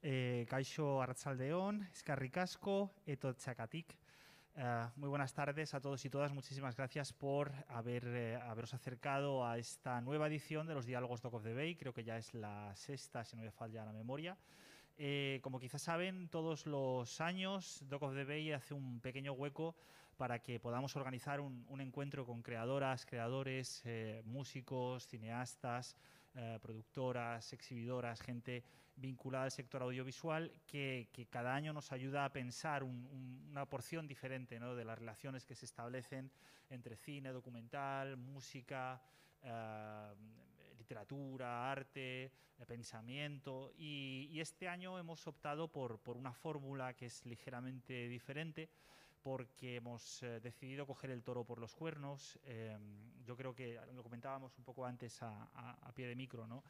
Eh, Caixo Archaldeón, Escarricasco, Eto Chacatic. Eh, muy buenas tardes a todos y todas. Muchísimas gracias por haber, eh, haberos acercado a esta nueva edición de los Diálogos Doc of the Bay. Creo que ya es la sexta, si no me falla la memoria. Eh, como quizás saben, todos los años Doc of the Bay hace un pequeño hueco para que podamos organizar un, un encuentro con creadoras, creadores, eh, músicos, cineastas, eh, productoras, exhibidoras, gente vinculada al sector audiovisual que, que cada año nos ayuda a pensar un- un- una porción diferente ¿no? de las relaciones que se establecen entre cine, documental, música, eh, literatura, arte, eh, pensamiento. Y, y este año hemos optado por, por una fórmula que es ligeramente diferente porque hemos eh, decidido coger el toro por los cuernos. Eh, yo creo que lo comentábamos un poco antes a, a- a pie de micro, ¿no?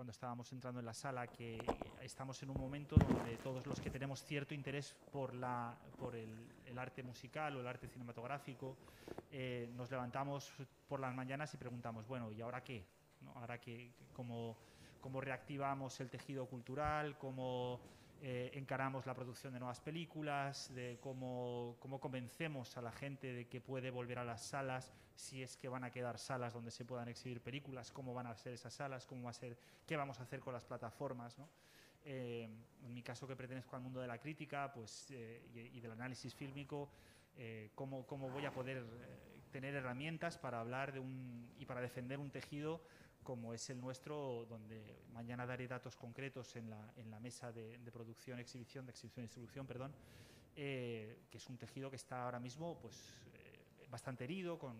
Cuando estábamos entrando en la sala, que estamos en un momento donde todos los que tenemos cierto interés por, la, por el, arte musical o el arte cinematográfico, eh, nos levantamos por las mañanas y preguntamos, bueno, ¿y ahora qué? Ahora que cómo, cómo reactivamos el tejido cultural, cómo eh, encaramos la producción de nuevas películas, de cómo, cómo convencemos a la gente de que puede volver a las salas, si es que van a quedar salas donde se puedan exhibir películas, cómo van a ser esas salas, cómo va a ser, qué vamos a hacer con las plataformas. ¿no? Eh, en mi caso, que pertenezco al mundo de la crítica pues, eh, y, del análisis fílmico, cómo, cómo voy a poder tener herramientas para hablar de un, y para defender un tejido como es el nuestro, donde mañana daré datos concretos en la, mesa de, producción, exhibición, de exhibición y distribución, perdón, eh, que es un tejido que está ahora mismo pues, eh, bastante herido, con,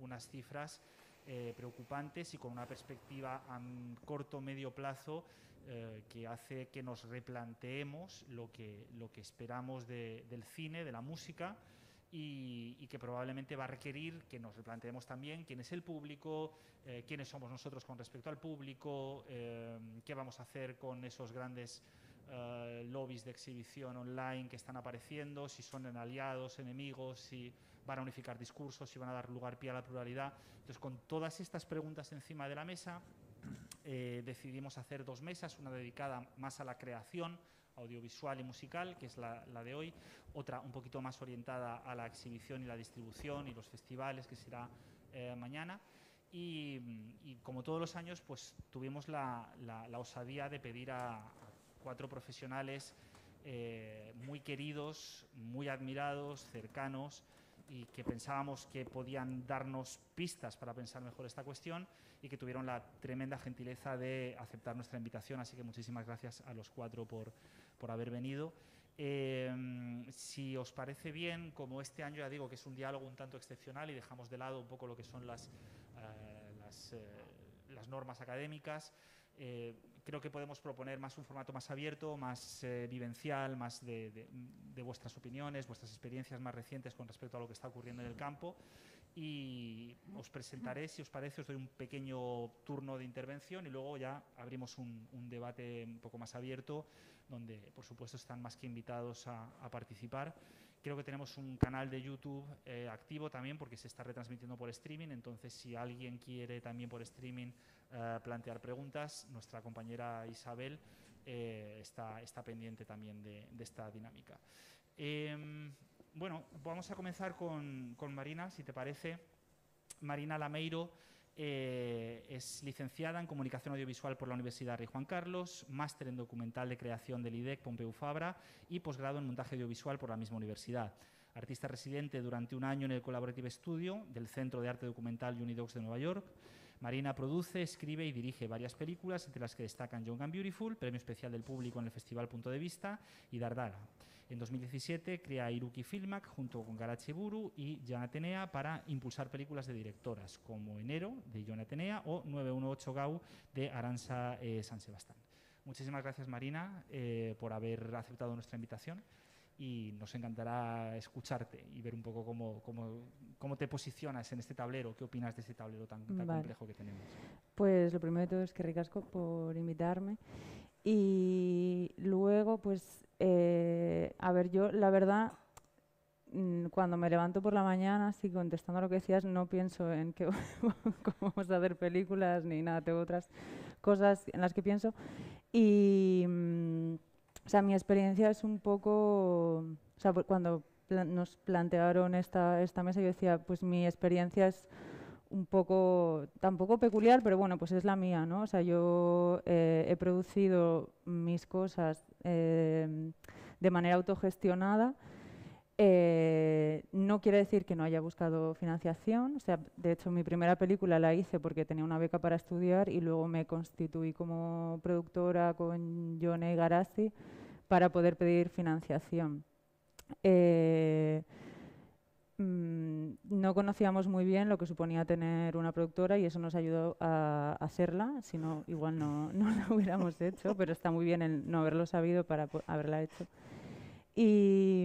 unas cifras eh, preocupantes y con una perspectiva a corto medio plazo que hace que nos replanteemos lo que, lo que esperamos de- del cine, de la música y, y que probablemente va a requerir que nos replanteemos también quién es el público, eh, quiénes somos nosotros con respecto al público, eh, qué vamos a hacer con esos grandes eh, lobbies de exhibición online que están apareciendo, si son aliados, enemigos, si van a unificar discursos, si van a dar lugar pie a la pluralidad. Entonces, con todas estas preguntas encima de la mesa, eh, decidimos hacer dos mesas, una dedicada más a la creación audiovisual y musical, que es la, de hoy, otra un poquito más orientada a la exhibición y la distribución y los festivales, que será eh, mañana. Y, como todos los años, pues tuvimos la, osadía de pedir a, a cuatro profesionales eh, muy queridos, muy admirados, cercanos y que pensábamos que podían darnos pistas para pensar mejor esta cuestión y que tuvieron la tremenda gentileza de aceptar nuestra invitación. Así que muchísimas gracias a los cuatro por, por haber venido. Eh, si os parece bien, como este año ya digo que es un diálogo un tanto excepcional y dejamos de lado un poco lo que son las, eh, las, eh, las normas académicas, eh, creo que podemos proponer más un formato más abierto, más vivencial, más de, de- de vuestras opiniones, vuestras experiencias más recientes con respecto a lo que está ocurriendo en el campo. Y os presentaré, si os parece, os doy un pequeño turno de intervención y luego ya abrimos un, un debate un poco más abierto, donde por supuesto están más que invitados a, participar. Creo que tenemos un canal de YouTube eh, activo también porque se está retransmitiendo por streaming, entonces si alguien quiere también por streaming eh, plantear preguntas, nuestra compañera Isabel eh, está, está pendiente también de, de esta dinámica. Em, bueno, vamos a comenzar con, con Marina, si te parece. Marina Lameiro eh, es licenciada en Comunicación Audiovisual por la Universidad Rey Juan Carlos, máster en Documental de Creación del IDEC Pompeu Fabra y posgrado en Montaje Audiovisual por la misma universidad. Artista residente durante un año en el Collaborative Studio del Centro de Arte Documental Unidocs de Nueva York. Marina produce, escribe y dirige varias películas, entre las que destacan Young and Beautiful, premio especial del público en el Festival Punto de Vista, y Dardara. En 2017 crea Iruki Filmak junto con Garache Buru y Jan Atenea para impulsar películas de directoras como Enero de Jon Atenea o 918 Gau de Aranza eh, San Sebastián. Muchísimas gracias Marina eh, por haber aceptado nuestra invitación y nos encantará escucharte y ver un poco cómo, cómo, cómo te posicionas en este tablero, qué opinas de este tablero tan, tan Vale. complejo que tenemos. Pues lo primero de todo es que ricasco por invitarme. Y luego, pues, eh, a ver, yo la verdad, mm, cuando me levanto por la mañana, así contestando a lo que decías, no pienso en que cómo vamos a hacer películas ni nada, tengo otras cosas en las que pienso. Y, mm, o sea, mi experiencia es un poco, o sea, cuando nos plantearon esta, esta mesa, yo decía, pues mi experiencia es un poco, tampoco peculiar, pero bueno, pues es la mía, ¿no? O sea, yo eh, he producido mis cosas eh, de manera autogestionada. Eh, no quiere decir que no haya buscado financiación. O sea, de hecho, mi primera película la hice porque tenía una beca para estudiar y luego me constituí como productora con Johnny Garazzi para poder pedir financiación. Mm, no conocíamos muy bien lo que suponía tener una productora y eso nos ayudó a hacerla, si no, igual no, no la hubiéramos hecho, pero está muy bien el no haberlo sabido para haberla hecho. Y,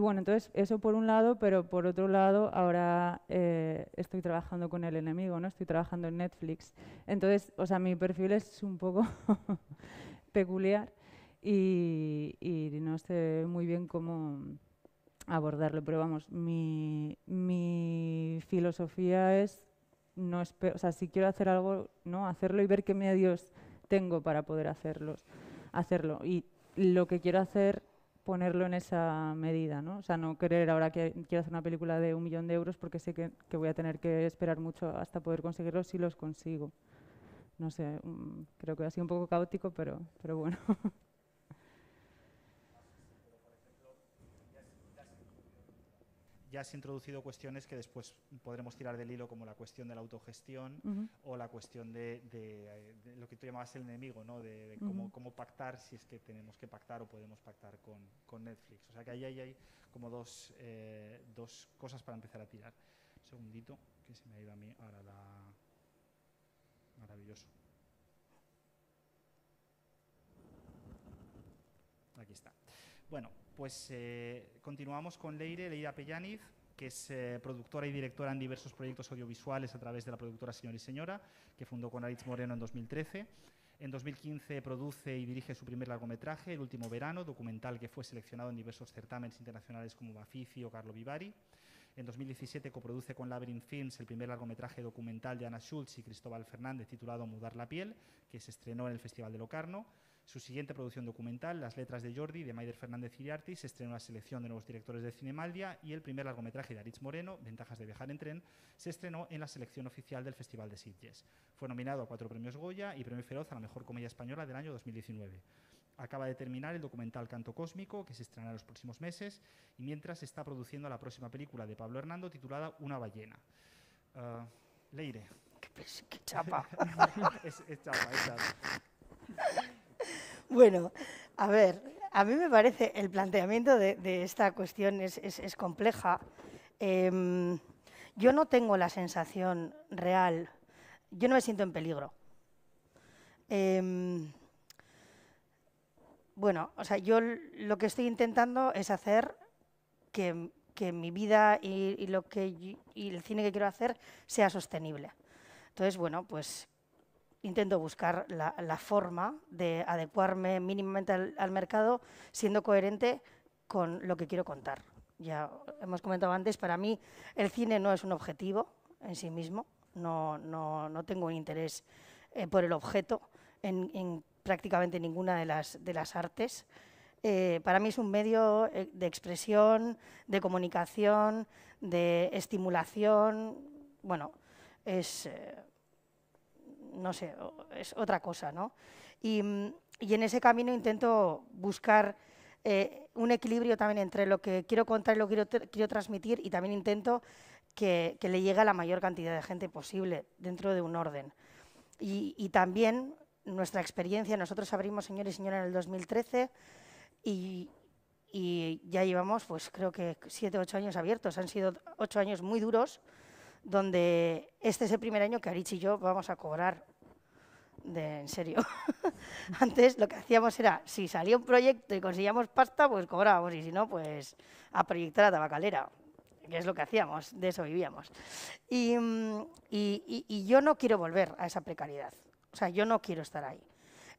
bueno, entonces eso por un lado, pero por otro lado ahora eh, estoy trabajando con el enemigo, ¿no? Estoy trabajando en Netflix. Entonces, o sea, mi perfil es un poco peculiar y, y no sé muy bien cómo abordarlo, pero vamos, mi, mi filosofía es, no o sea, si quiero hacer algo, no hacerlo y ver qué medios tengo para poder hacerlos, hacerlo. Y lo que quiero hacer, ponerlo en esa medida, ¿no? O sea, no querer ahora que quiero hacer una película de un millón de euros porque sé que, que voy a tener que esperar mucho hasta poder conseguirlos si los consigo. No sé, mm, creo que ha sido un poco caótico, pero, pero bueno. ya has introducido cuestiones que después podremos tirar del hilo, como la cuestión de la autogestión o la cuestión de, lo que tú llamabas el enemigo, ¿no? de, cómo, pactar si es que tenemos que pactar o podemos pactar con, Netflix. O sea que ahí, hay como dos, eh, dos cosas para empezar a tirar. Un segundito, que se me ha ido a mí ahora la... Maravilloso. Aquí está. Bueno, pues eh, continuamos con Leire, Leire Pellaniz, que es eh, productora y directora en diversos proyectos audiovisuales a través de la productora Señor y Señora, que fundó con Aritz Moreno en 2013. En 2015 produce y dirige su primer largometraje, El último verano, documental que fue seleccionado en diversos certámenes internacionales como Bafici o Carlo Vivari. En 2017 coproduce con Labyrinth Films el primer largometraje documental de Ana Schultz y Cristóbal Fernández titulado Mudar la piel, que se estrenó en el Festival de Locarno. Su siguiente producción documental, Las letras de Jordi, de Maider Fernández Iriarty, se estrenó en la selección de nuevos directores de Cinemaldia y el primer largometraje de Aritz Moreno, Ventajas de viajar en tren, se estrenó en la selección oficial del Festival de Sitges. Fue nominado a cuatro premios Goya y premio Feroz a la mejor comedia española del año 2019. Acaba de terminar el documental Canto Cósmico, que se estrenará en los próximos meses, y mientras está produciendo la próxima película de Pablo Hernando titulada Una ballena. Uh, Leire. Qué, chapa. es, chapa, es chapa. Bueno, a ver, a mí me parece el planteamiento de, esta cuestión es, compleja. Em, yo no tengo la sensación real, yo no me siento en peligro. Em, bueno, o sea, yo lo que estoy intentando es hacer que, mi vida y, lo que, y el cine que quiero hacer sea sostenible. Entonces, bueno, pues intento buscar la, forma de adecuarme mínimamente al, mercado siendo coherente con lo que quiero contar. Ya hemos comentado antes, para mí el cine no es un objetivo en sí mismo, no, no, no tengo un interés eh, por el objeto en, prácticamente ninguna de las, de las artes. Eh, para mí es un medio eh, de expresión, de comunicación, de estimulación. Bueno, es no sé, es otra cosa, ¿no? Y, en ese camino intento buscar eh, un equilibrio también entre lo que quiero contar y lo que quiero, transmitir y también intento que, le llegue a la mayor cantidad de gente posible dentro de un orden. Y, también nuestra experiencia, nosotros abrimos Señores y Señora en el 2013 y, y ya llevamos, pues creo que siete, ocho años abiertos. Han sido ocho años muy duros, donde este es el primer año que Arich y yo vamos a cobrar. De, en serio. Antes lo que hacíamos era, si salía un proyecto y conseguíamos pasta, pues cobrábamos, y si no, pues a proyectar a tabacalera, que es lo que hacíamos, de eso vivíamos. Y, y, y yo no quiero volver a esa precariedad, o sea, yo no quiero estar ahí.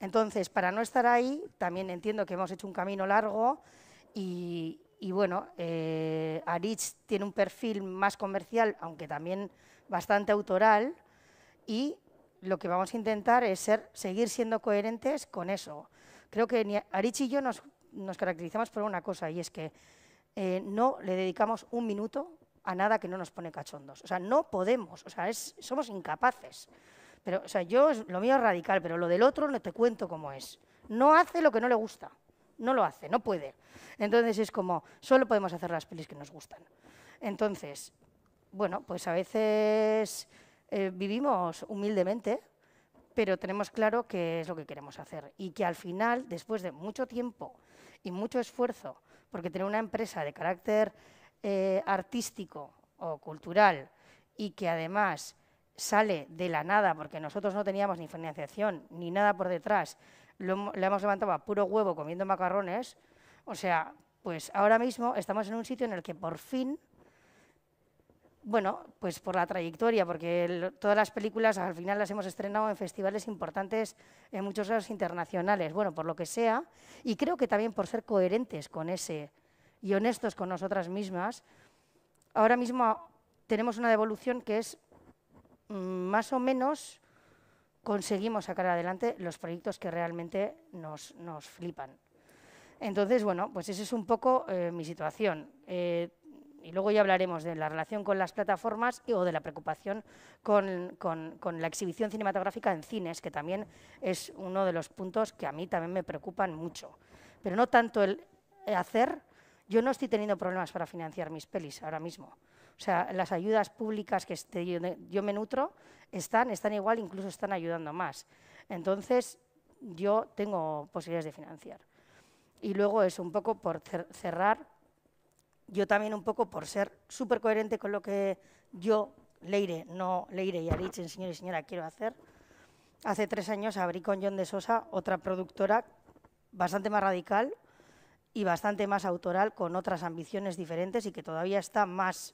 Entonces, para no estar ahí, también entiendo que hemos hecho un camino largo y, y bueno, eh, Aritz tiene un perfil más comercial, aunque también bastante autoral, y lo que vamos a intentar es ser, seguir siendo coherentes con eso. Creo que ni Arich y yo nos, caracterizamos por una cosa y es que eh, no le dedicamos un minuto a nada que no nos pone cachondos. O sea, no podemos, o sea, somos incapaces. Pero, o sea, yo lo mío es radical, pero lo del otro no te cuento cómo es. No hace lo que no le gusta. No lo hace, no puede. Entonces es como, solo podemos hacer las pelis que nos gustan. Entonces, bueno, pues a veces eh, vivimos humildemente, pero tenemos claro qué es lo que queremos hacer. Y que al final, después de mucho tiempo y mucho esfuerzo, porque tener una empresa de carácter eh, artístico o cultural y que además sale de la nada, porque nosotros no teníamos ni financiación ni nada por detrás, lo, le hemos levantado a puro huevo comiendo macarrones, o sea, pues ahora mismo estamos en un sitio en el que por fin, bueno, pues por la trayectoria, porque todas las películas al final las hemos estrenado en festivales importantes, en muchos casos internacionales, bueno, por lo que sea, y creo que también por ser coherentes con ese y honestos con nosotras mismas, ahora mismo tenemos una devolución que es mm, más o menos conseguimos sacar adelante los proyectos que realmente nos, nos flipan. Entonces, bueno, pues esa es un poco eh, mi situación. Eh, y luego ya hablaremos de la relación con las plataformas o de la preocupación con, con, la exhibición cinematográfica en cines, que también es uno de los puntos que a mí también me preocupan mucho. Pero no tanto el hacer, yo no estoy teniendo problemas para financiar mis pelis ahora mismo. O sea, las ayudas públicas que este, yo, me nutro están, están igual, incluso están ayudando más. Entonces, yo tengo posibilidades de financiar. Y luego es un poco por cerrar, yo también un poco por ser súper coherente con lo que yo, Leire, no Leire y en señor y señora, quiero hacer. Hace tres años abrí con John de Sosa otra productora bastante más radical y bastante más autoral, con otras ambiciones diferentes y que todavía está más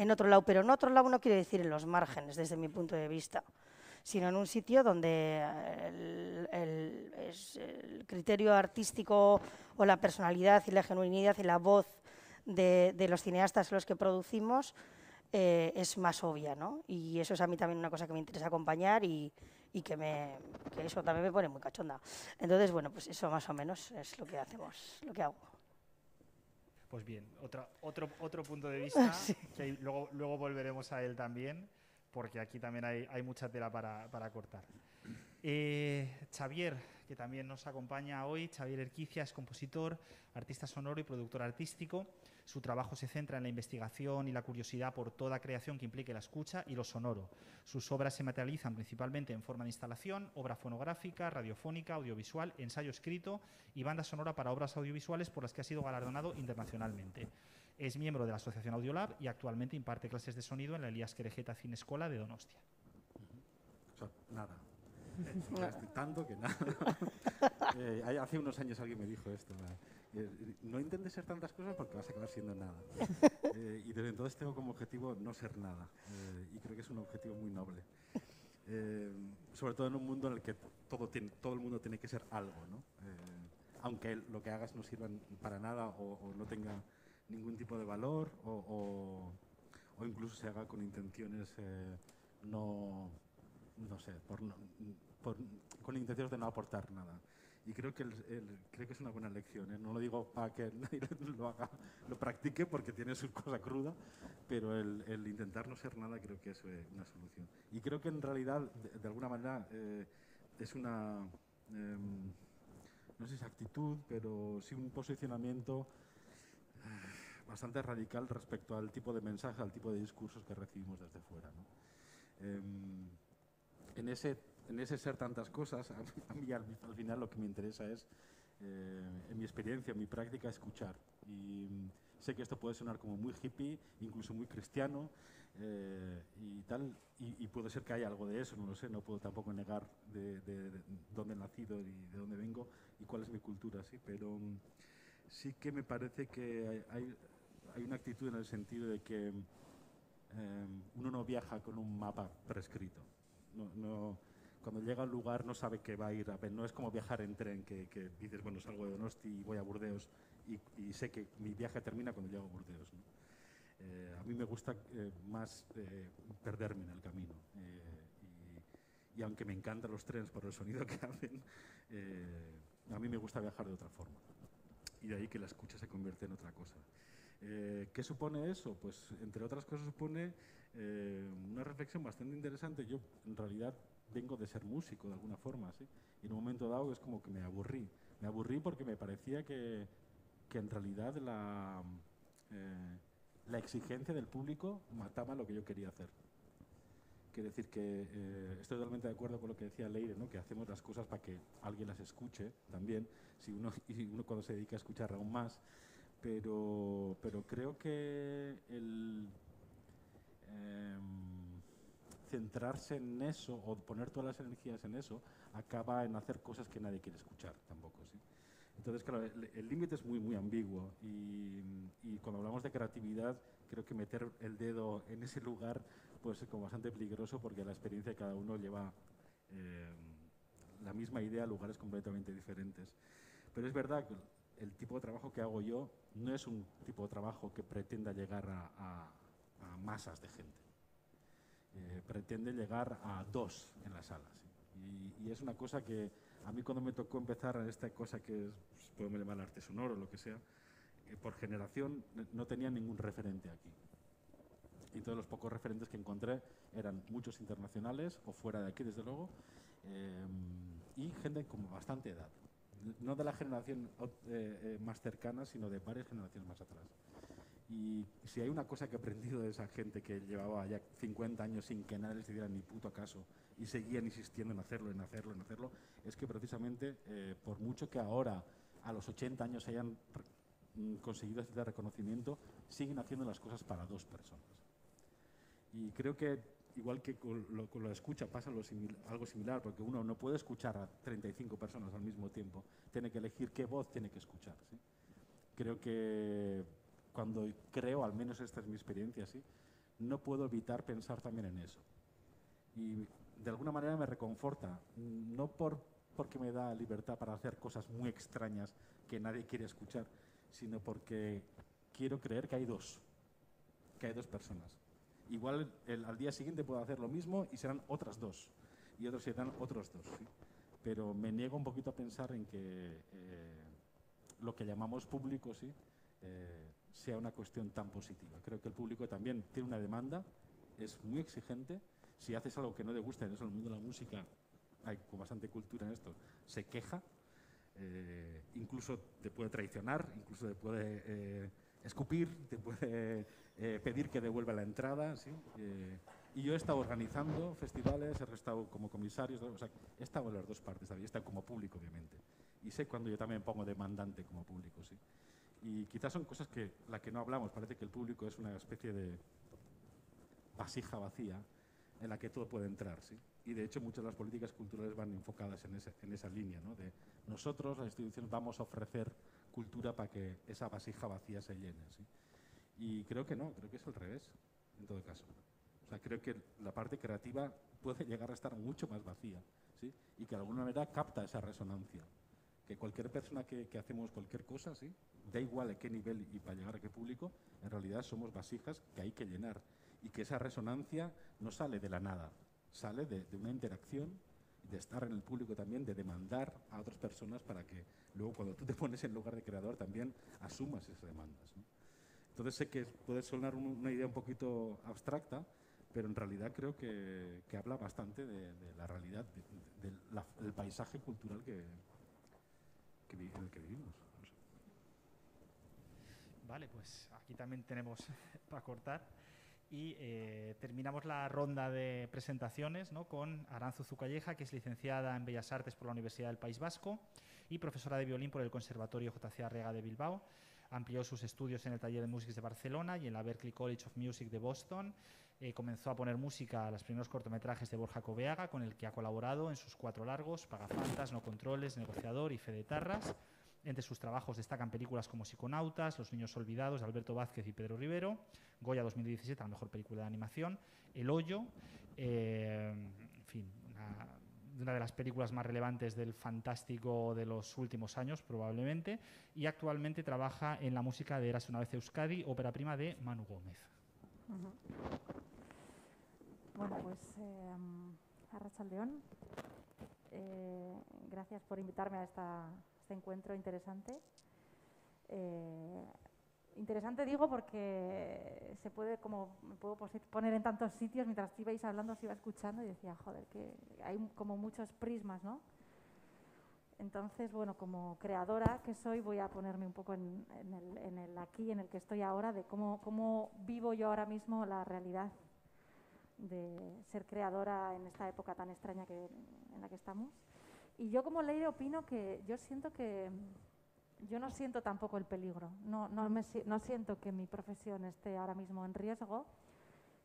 en otro lado, pero en otro lado no quiere decir en los márgenes, desde mi punto de vista, sino en un sitio donde el, criterio artístico o la personalidad y la genuinidad y la voz de, los cineastas los que producimos eh, es más obvia, ¿no? Y eso es a mí también una cosa que me interesa acompañar y, que, me, que eso también me pone muy cachonda. Entonces, bueno, pues eso más o menos es lo que hacemos, lo que hago. Pues bien, otro, otro, otro punto de vista, que luego, luego volveremos a él también, porque aquí también hay, hay mucha tela para, para cortar. Eh, Xavier, que también nos acompaña hoy, Xavier Erquicia es compositor, artista sonoro y productor artístico. Su trabajo se centra en la investigación y la curiosidad por toda creación que implique la escucha y lo sonoro. Sus obras se materializan principalmente en forma de instalación, obra fonográfica, radiofónica, audiovisual, ensayo escrito y banda sonora para obras audiovisuales por las que ha sido galardonado internacionalmente. Es miembro de la Asociación Audiolab y actualmente imparte clases de sonido en la Elías Querejeta Cine Escuela de Donostia. nada. tanto que nada. Eh, hace unos años alguien me dijo esto. Eh, no intentes ser tantas cosas porque vas a acabar siendo nada. Eh, y desde entonces tengo como objetivo no ser nada. Y creo que es un objetivo muy noble. sobre todo en un mundo en el que todo, tiene, todo el mundo tiene que ser algo. ¿no? aunque lo que hagas no sirva para nada o, no tenga ningún tipo de valor o, o incluso se haga con intenciones no, no sé, por, por, con intenciones de no aportar nada. Y creo que, el, creo que es una buena lección. ¿eh? No lo digo para que nadie lo haga, lo practique porque tiene su cosa cruda, pero el, el intentar no ser nada creo que es eh, una solución. Y creo que en realidad, de, alguna manera, eh, es una, em, no sé si actitud, pero sí un posicionamiento bastante radical respecto al tipo de mensaje, al tipo de discursos que recibimos desde fuera. ¿no? Em, en ese en ese ser tantas cosas, a mí al, final lo que me interesa es, eh, en mi experiencia, en mi práctica, escuchar. Y mm, sé que esto puede sonar como muy hippie, incluso muy cristiano eh, y tal, y, puede ser que haya algo de eso, no lo sé, no puedo tampoco negar de, dónde he nacido y de dónde vengo y cuál es mi cultura, sí, pero mm, sí que me parece que hay, hay, una actitud en el sentido de que eh, uno no viaja con un mapa prescrito. No, no, cuando llega al lugar no sabe que va a ir a ver. No es como viajar en tren, que, dices, bueno, salgo de Donosti y voy a Burdeos y, sé que mi viaje termina cuando llego a Burdeos. Eh, a mí me gusta eh, más eh, perderme en el camino y aunque me encantan los trenes por el sonido que hacen, eh, a mí me gusta viajar de otra forma. Y de ahí que la escucha se convierte en otra cosa. Eh, ¿Qué supone eso? Pues entre otras cosas supone eh, una reflexión bastante interesante. Yo en realidad vengo de ser músico de alguna forma, ¿sí? y en un momento dado es como que me aburrí. Me aburrí porque me parecía que, que en realidad la, eh, la exigencia del público mataba lo que yo quería hacer. Quiero decir que eh, estoy totalmente de acuerdo con lo que decía Leire, ¿no? que hacemos las cosas para que alguien las escuche también, si uno, y uno cuando se dedica a escuchar aún más, pero, pero creo que el em, centrarse en eso o poner todas las energías en eso acaba en hacer cosas que nadie quiere escuchar tampoco. ¿sí? Entonces, claro, el límite es muy, muy ambiguo y, cuando hablamos de creatividad, creo que meter el dedo en ese lugar puede ser como bastante peligroso porque la experiencia de cada uno lleva eh, la misma idea a lugares completamente diferentes. Pero es verdad que el tipo de trabajo que hago yo no es un tipo de trabajo que pretenda llegar a masas de gente. Eh, pretende llegar a dos en las salas. Y, es una cosa que a mí cuando me tocó empezar en esta cosa que es, pues, podemos llamar arte sonoro o lo que sea, eh, por generación no tenía ningún referente aquí. Y todos los pocos referentes que encontré eran muchos internacionales o fuera de aquí, desde luego, eh, y gente con bastante edad. No de la generación más cercana, sino de varias generaciones más atrás. Y si hay una cosa que he aprendido de esa gente que llevaba ya 50 años sin que nadie les diera ni puto caso y seguían insistiendo en hacerlo, en hacerlo, en hacerlo, es que precisamente, eh, por mucho que ahora a los 80 años hayan mm, conseguido este reconocimiento, siguen haciendo las cosas para dos personas. Y creo que, igual que con, lo, con la escucha, pasa lo simil algo similar, porque uno no puede escuchar a 35 personas al mismo tiempo, tiene que elegir qué voz tiene que escuchar. ¿sí? Creo que cuando creo, al menos esta es mi experiencia, ¿sí? no puedo evitar pensar también en eso. Y de alguna manera me reconforta, no por, porque me da libertad para hacer cosas muy extrañas que nadie quiere escuchar, sino porque quiero creer que hay dos, que hay dos personas. Igual el, al día siguiente puedo hacer lo mismo y serán otras dos, y otros serán otros dos. ¿sí? Pero me niego un poquito a pensar en que eh, lo que llamamos público, ¿sí? Eh, sea una cuestión tan positiva. Creo que el público también tiene una demanda, es muy exigente. Si haces algo que no le gusta, en eso el mundo de la música hay con bastante cultura en esto, se queja, eh, incluso te puede traicionar, incluso te puede eh, escupir, te puede eh, pedir que devuelva la entrada. ¿sí? y yo he estado organizando festivales, he estado como comisario, o sea, he estado en las dos partes, he estado como público, obviamente. Y sé cuando yo también pongo demandante como público. ¿sí? Y quizás son cosas que la que no hablamos. Parece que el público es una especie de vasija vacía en la que todo puede entrar. ¿sí? Y de hecho muchas de las políticas culturales van enfocadas en, ese, en esa línea. ¿no? De nosotros, las instituciones, vamos a ofrecer cultura para que esa vasija vacía se llene. ¿sí? Y creo que no, creo que es al revés, en todo caso. O sea, creo que la parte creativa puede llegar a estar mucho más vacía ¿sí? y que de alguna manera capta esa resonancia. Que cualquier persona que, que hacemos cualquier cosa, ¿sí? da igual a qué nivel y para llegar a qué público, en realidad somos vasijas que hay que llenar y que esa resonancia no sale de la nada, sale de, de, una interacción, de estar en el público también, de demandar a otras personas para que luego cuando tú te pones en lugar de creador también asumas esas demandas. ¿no? Entonces sé que puede sonar un, una idea un poquito abstracta, pero en realidad creo que, que habla bastante de, de, la realidad, del de, de paisaje cultural que, que, en el que vivimos. Vale, pues aquí también tenemos para cortar. Y eh, terminamos la ronda de presentaciones ¿no? con Aranzu Zucalleja, que es licenciada en Bellas Artes por la Universidad del País Vasco y profesora de violín por el Conservatorio JC Arrega de Bilbao. Amplió sus estudios en el Taller de Música de Barcelona y en la Berklee College of Music de Boston. Eh, comenzó a poner música a los primeros cortometrajes de Borja Coveaga, con el que ha colaborado en sus cuatro largos, Pagafantas, No Controles, Negociador y Fe de Tarras. Entre sus trabajos destacan películas como Psiconautas, Los Niños Olvidados de Alberto Vázquez y Pedro Rivero, Goya 2017, la mejor película de animación, El Hoyo, eh, en fin, una, una, de las películas más relevantes del fantástico de los últimos años, probablemente, y actualmente trabaja en la música de Eras una vez Euskadi, ópera prima de Manu Gómez. Uh -huh. Bueno, pues eh, Arrachaldeón. Eh, gracias por invitarme a este encuentro interesante. Eh, interesante digo porque se puede, como me puedo poner en tantos sitios, mientras ibais hablando os iba escuchando y decía, joder, que hay como muchos prismas, ¿no? Entonces, bueno, como creadora que soy, voy a ponerme un poco en, el, aquí, en el que estoy ahora, de cómo, cómo vivo yo ahora mismo la realidad de ser creadora en esta época tan extraña que, en la que estamos. Y yo como ley opino que yo siento que yo no siento tampoco el peligro, no, no, me, no siento que mi profesión esté ahora mismo en riesgo.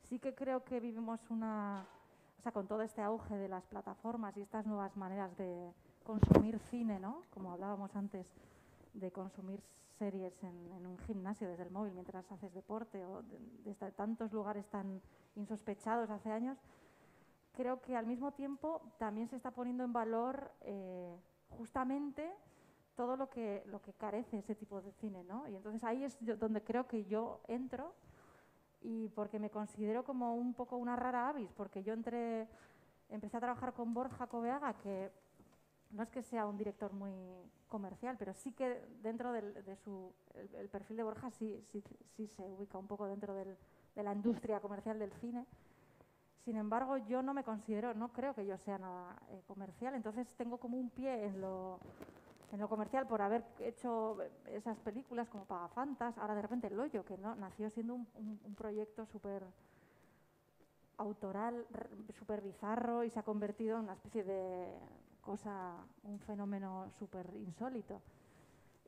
Sí que creo que vivimos una, o sea, con todo este auge de las plataformas y estas nuevas maneras de consumir cine, ¿no? Como hablábamos antes, de consumir series en, un gimnasio desde el móvil mientras haces deporte o desde tantos lugares tan insospechados hace años, creo que al mismo tiempo también se está poniendo en valor eh, justamente todo lo que, lo que carece ese tipo de cine, ¿no? Y entonces ahí es donde creo que yo entro y porque me considero como un poco una rara avis, porque yo entré, empecé a trabajar con Borja Coveaga, que no es que sea un director muy comercial, pero sí que dentro de su, el, perfil de Borja sí, sí, sí, se ubica un poco dentro del, de la industria comercial del cine. Sin embargo, yo no me considero, no creo que yo sea nada eh, comercial, entonces tengo como un pie en lo, comercial por haber hecho esas películas como Pagafantas, ahora de repente El Hoyo, que no nació siendo un, un, proyecto súper autoral, súper bizarro y se ha convertido en una especie de cosa, un fenómeno súper insólito.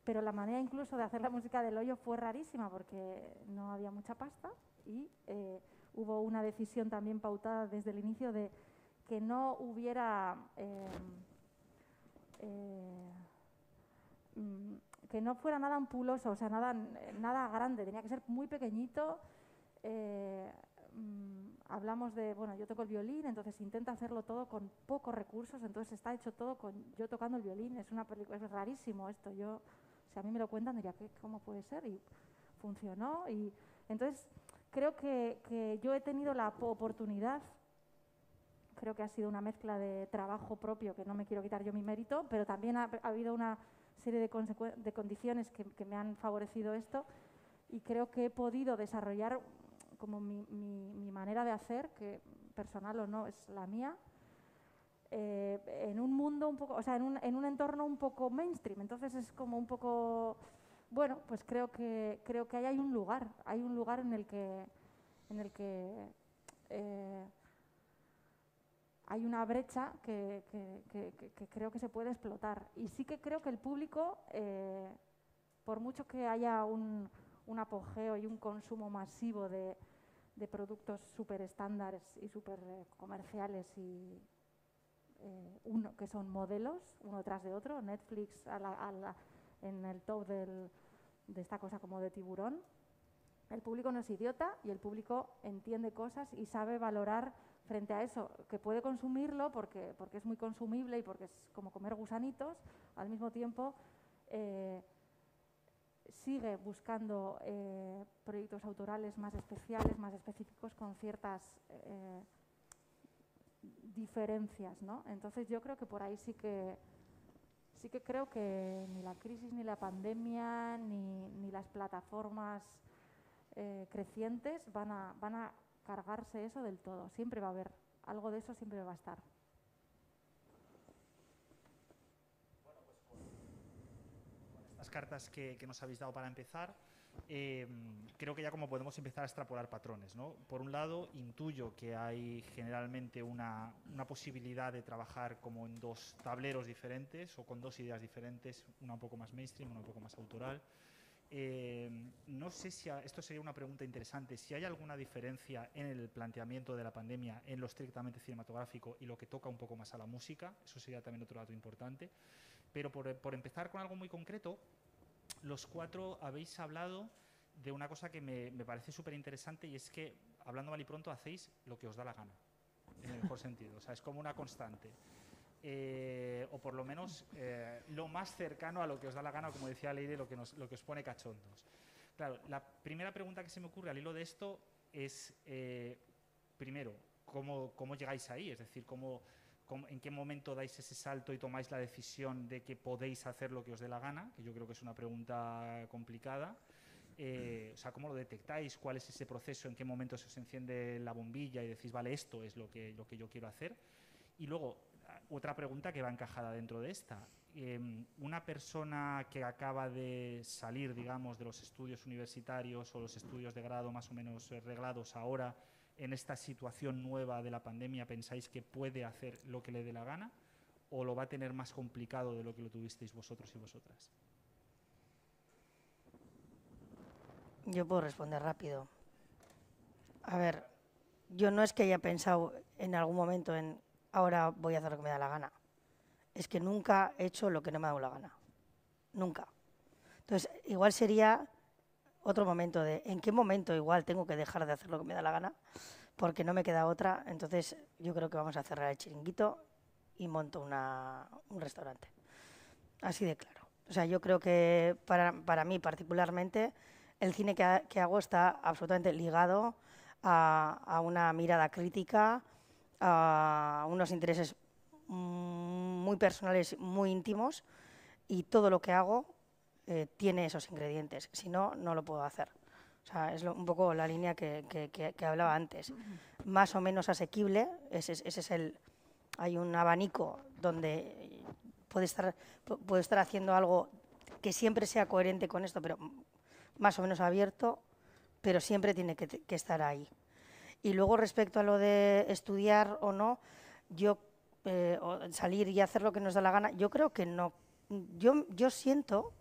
Pero la manera incluso de hacer la música del hoyo fue rarísima porque no había mucha pasta y eh, hubo una decisión también pautada desde el inicio de que no hubiera eh, eh, que no fuera nada ampuloso, o sea, nada, nada grande, tenía que ser muy pequeñito. Eh, mm, hablamos de, bueno, yo toco el violín, entonces intenta hacerlo todo con pocos recursos, entonces está hecho todo con yo tocando el violín, es una película, es rarísimo esto, yo, si a mí me lo cuentan diría, ¿qué, ¿cómo puede ser? Y funcionó, y entonces creo que, que yo he tenido la oportunidad creo que ha sido una mezcla de trabajo propio, que no me quiero quitar yo mi mérito, pero también ha habido una serie de, de condiciones que, me han favorecido esto y creo que he podido desarrollar como mi, mi, manera de hacer, que personal o no es la mía, eh, en un mundo un poco, o sea, en un, en un entorno un poco mainstream. Entonces es como un poco, bueno, pues creo que creo que ahí hay un lugar, hay un lugar en el que en el que eh, hay una brecha que, creo que se puede explotar. Y sí que creo que el público, eh, por mucho que haya un, apogeo y un consumo masivo de, productos súper estándares y súper comerciales y eh, uno, que son modelos uno tras de otro, Netflix en el top de esta cosa como de tiburón, el público no es idiota y el público entiende cosas y sabe valorar frente a eso, que puede consumirlo porque, porque es muy consumible y porque es como comer gusanitos, al mismo tiempo eh, sigue buscando eh, proyectos autorales más especiales, más específicos, con ciertas eh, diferencias. ¿no? Entonces yo creo que por ahí sí que, sí que creo que ni la crisis, ni la pandemia, ni, ni las plataformas crecientes van a, van a cargarse eso del todo. Siempre va a haber algo de eso, siempre va a estar. Bueno, pues con, estas cartas que, nos habéis dado para empezar, em, creo que ya como podemos empezar a extrapolar patrones. ¿no? Por un lado, intuyo que hay generalmente una, una, posibilidad de trabajar como en dos tableros diferentes o con dos ideas diferentes, una un poco más mainstream, una un poco más autoral. Eh, no sé si esto sería una pregunta interesante, si hay alguna diferencia en el planteamiento de la pandemia en lo estrictamente cinematográfico y lo que toca un poco más a la música, eso sería también otro dato importante. Pero por, por empezar con algo muy concreto, los cuatro habéis hablado de una cosa que me, me parece súper interesante y es que, hablando mal y pronto, hacéis lo que os da la gana, en el mejor sentido, o sea, es como una constante. Eh, o por lo menos eh, lo más cercano a lo que os da la gana, como decía Leire, lo que, lo que os pone cachondos. Claro, la primera pregunta que se me ocurre al hilo de esto es, eh, primero, cómo, cómo llegáis ahí, es decir, cómo- en qué momento dais ese salto y tomáis la decisión de que podéis hacer lo que os dé la gana, que yo creo que es una pregunta complicada. Eh, o sea, ¿cómo lo detectáis? ¿Cuál es ese proceso? ¿En qué momento se os enciende la bombilla y decís, vale, esto es lo que, lo que yo quiero hacer? Y luego, ah, otra pregunta que va encajada dentro de esta. Em, una persona que acaba de salir, digamos, de los estudios universitarios o los estudios de grado más o menos eh, reglados ahora, en esta situación nueva de la pandemia, ¿pensáis que puede hacer lo que le dé la gana? ¿O lo va a tener más complicado de lo que lo tuvisteis vosotros y vosotras? Yo puedo responder rápido. A ver, yo no es que haya pensado en algún momento en ahora voy a hacer lo que me da la gana. Es que nunca he hecho lo que no me ha dado la gana. Nunca. Entonces, igual sería otro momento de en qué momento igual tengo que dejar de hacer lo que me da la gana porque no me queda otra. Entonces, yo creo que vamos a cerrar el chiringuito y monto una- un restaurante. Así de claro. O sea, yo creo que para, para mí particularmente el cine que, que hago está absolutamente ligado a, a una mirada crítica, a unos intereses mm, muy personales, muy íntimos, y todo lo que hago eh, tiene esos ingredientes. Si no, no lo puedo hacer. O sea, es lo- un poco la línea que, que- que- que hablaba antes. Más o menos asequible, ese, es- ese es el... Hay un abanico donde puede estar, pu- puedo estar haciendo algo que siempre sea coherente con esto, pero más o menos abierto, pero siempre tiene que, que estar ahí. Y luego respecto a lo de estudiar o no, yo eh, o salir y hacer lo que nos da la gana, yo creo que no. Yo, yo siento,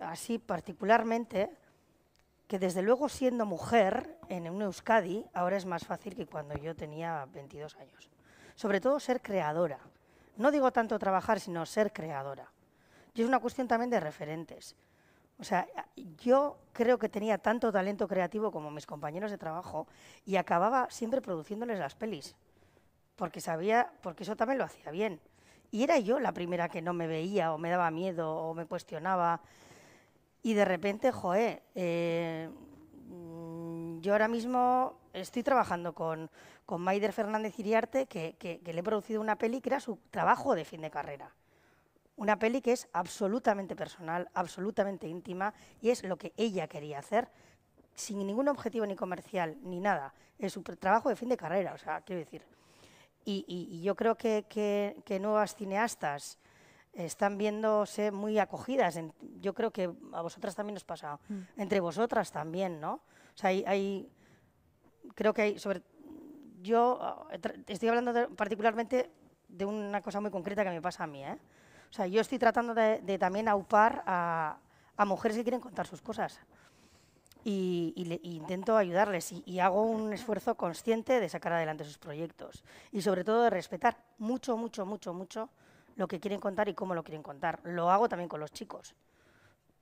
así particularmente, que desde luego siendo mujer en un Euskadi, ahora es más fácil que cuando yo tenía 22 años. Sobre todo ser creadora. No digo tanto trabajar, sino ser creadora. Y es una cuestión también de referentes. O sea, yo creo que tenía tanto talento creativo como mis compañeros de trabajo y acababa siempre produciéndoles las pelis, porque sabía, porque eso también lo hacía bien. Y era yo la primera que no me veía o me daba miedo o me cuestionaba. Y de repente, joe, eh, mm, yo ahora mismo estoy trabajando con, con Maider Fernández Iriarte, que, que- que le he producido una peli que era su trabajo de fin de carrera. Una peli que es absolutamente personal, absolutamente íntima, y es lo que ella quería hacer, sin ningún objetivo ni comercial, ni nada. Es su trabajo de fin de carrera, o sea, quiero decir. Y, y- y yo creo que- que nuevas cineastas están viéndose muy acogidas. en- yo creo que a vosotras también os pasa, entre vosotras también, ¿no? O sea, hay, hay- creo que hay sobre yo tra- estoy hablando de- particularmente de una cosa muy concreta que me pasa a mí, ¿eh? O sea, yo estoy tratando de, de también aupar a, a mujeres que quieren contar sus cosas y, y le- y intento ayudarles y, y hago un esfuerzo consciente de sacar adelante sus proyectos y sobre todo de respetar mucho, mucho, mucho, mucho lo que quieren contar y cómo lo quieren contar. Lo hago también con los chicos,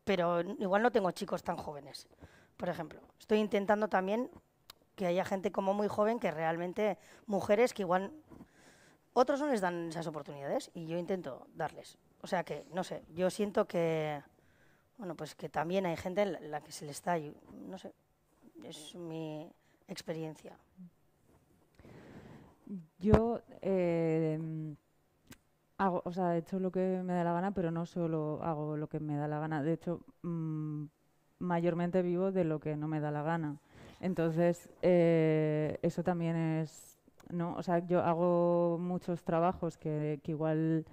pero igual no tengo chicos tan jóvenes, por ejemplo. Estoy intentando también que haya gente como muy joven que realmente, mujeres que igual otros no les dan esas oportunidades y yo intento darles. O sea que, no sé, yo siento que, bueno, pues que también hay gente en la, que se le está, no sé, es mi experiencia. Yo eh, hago, o sea, he hecho lo que me da la gana, pero no solo hago lo que me da la gana. De hecho, mm, mayormente vivo de lo que no me da la gana. Entonces, eh, eso también es, ¿no? O sea, yo hago muchos trabajos que, que igual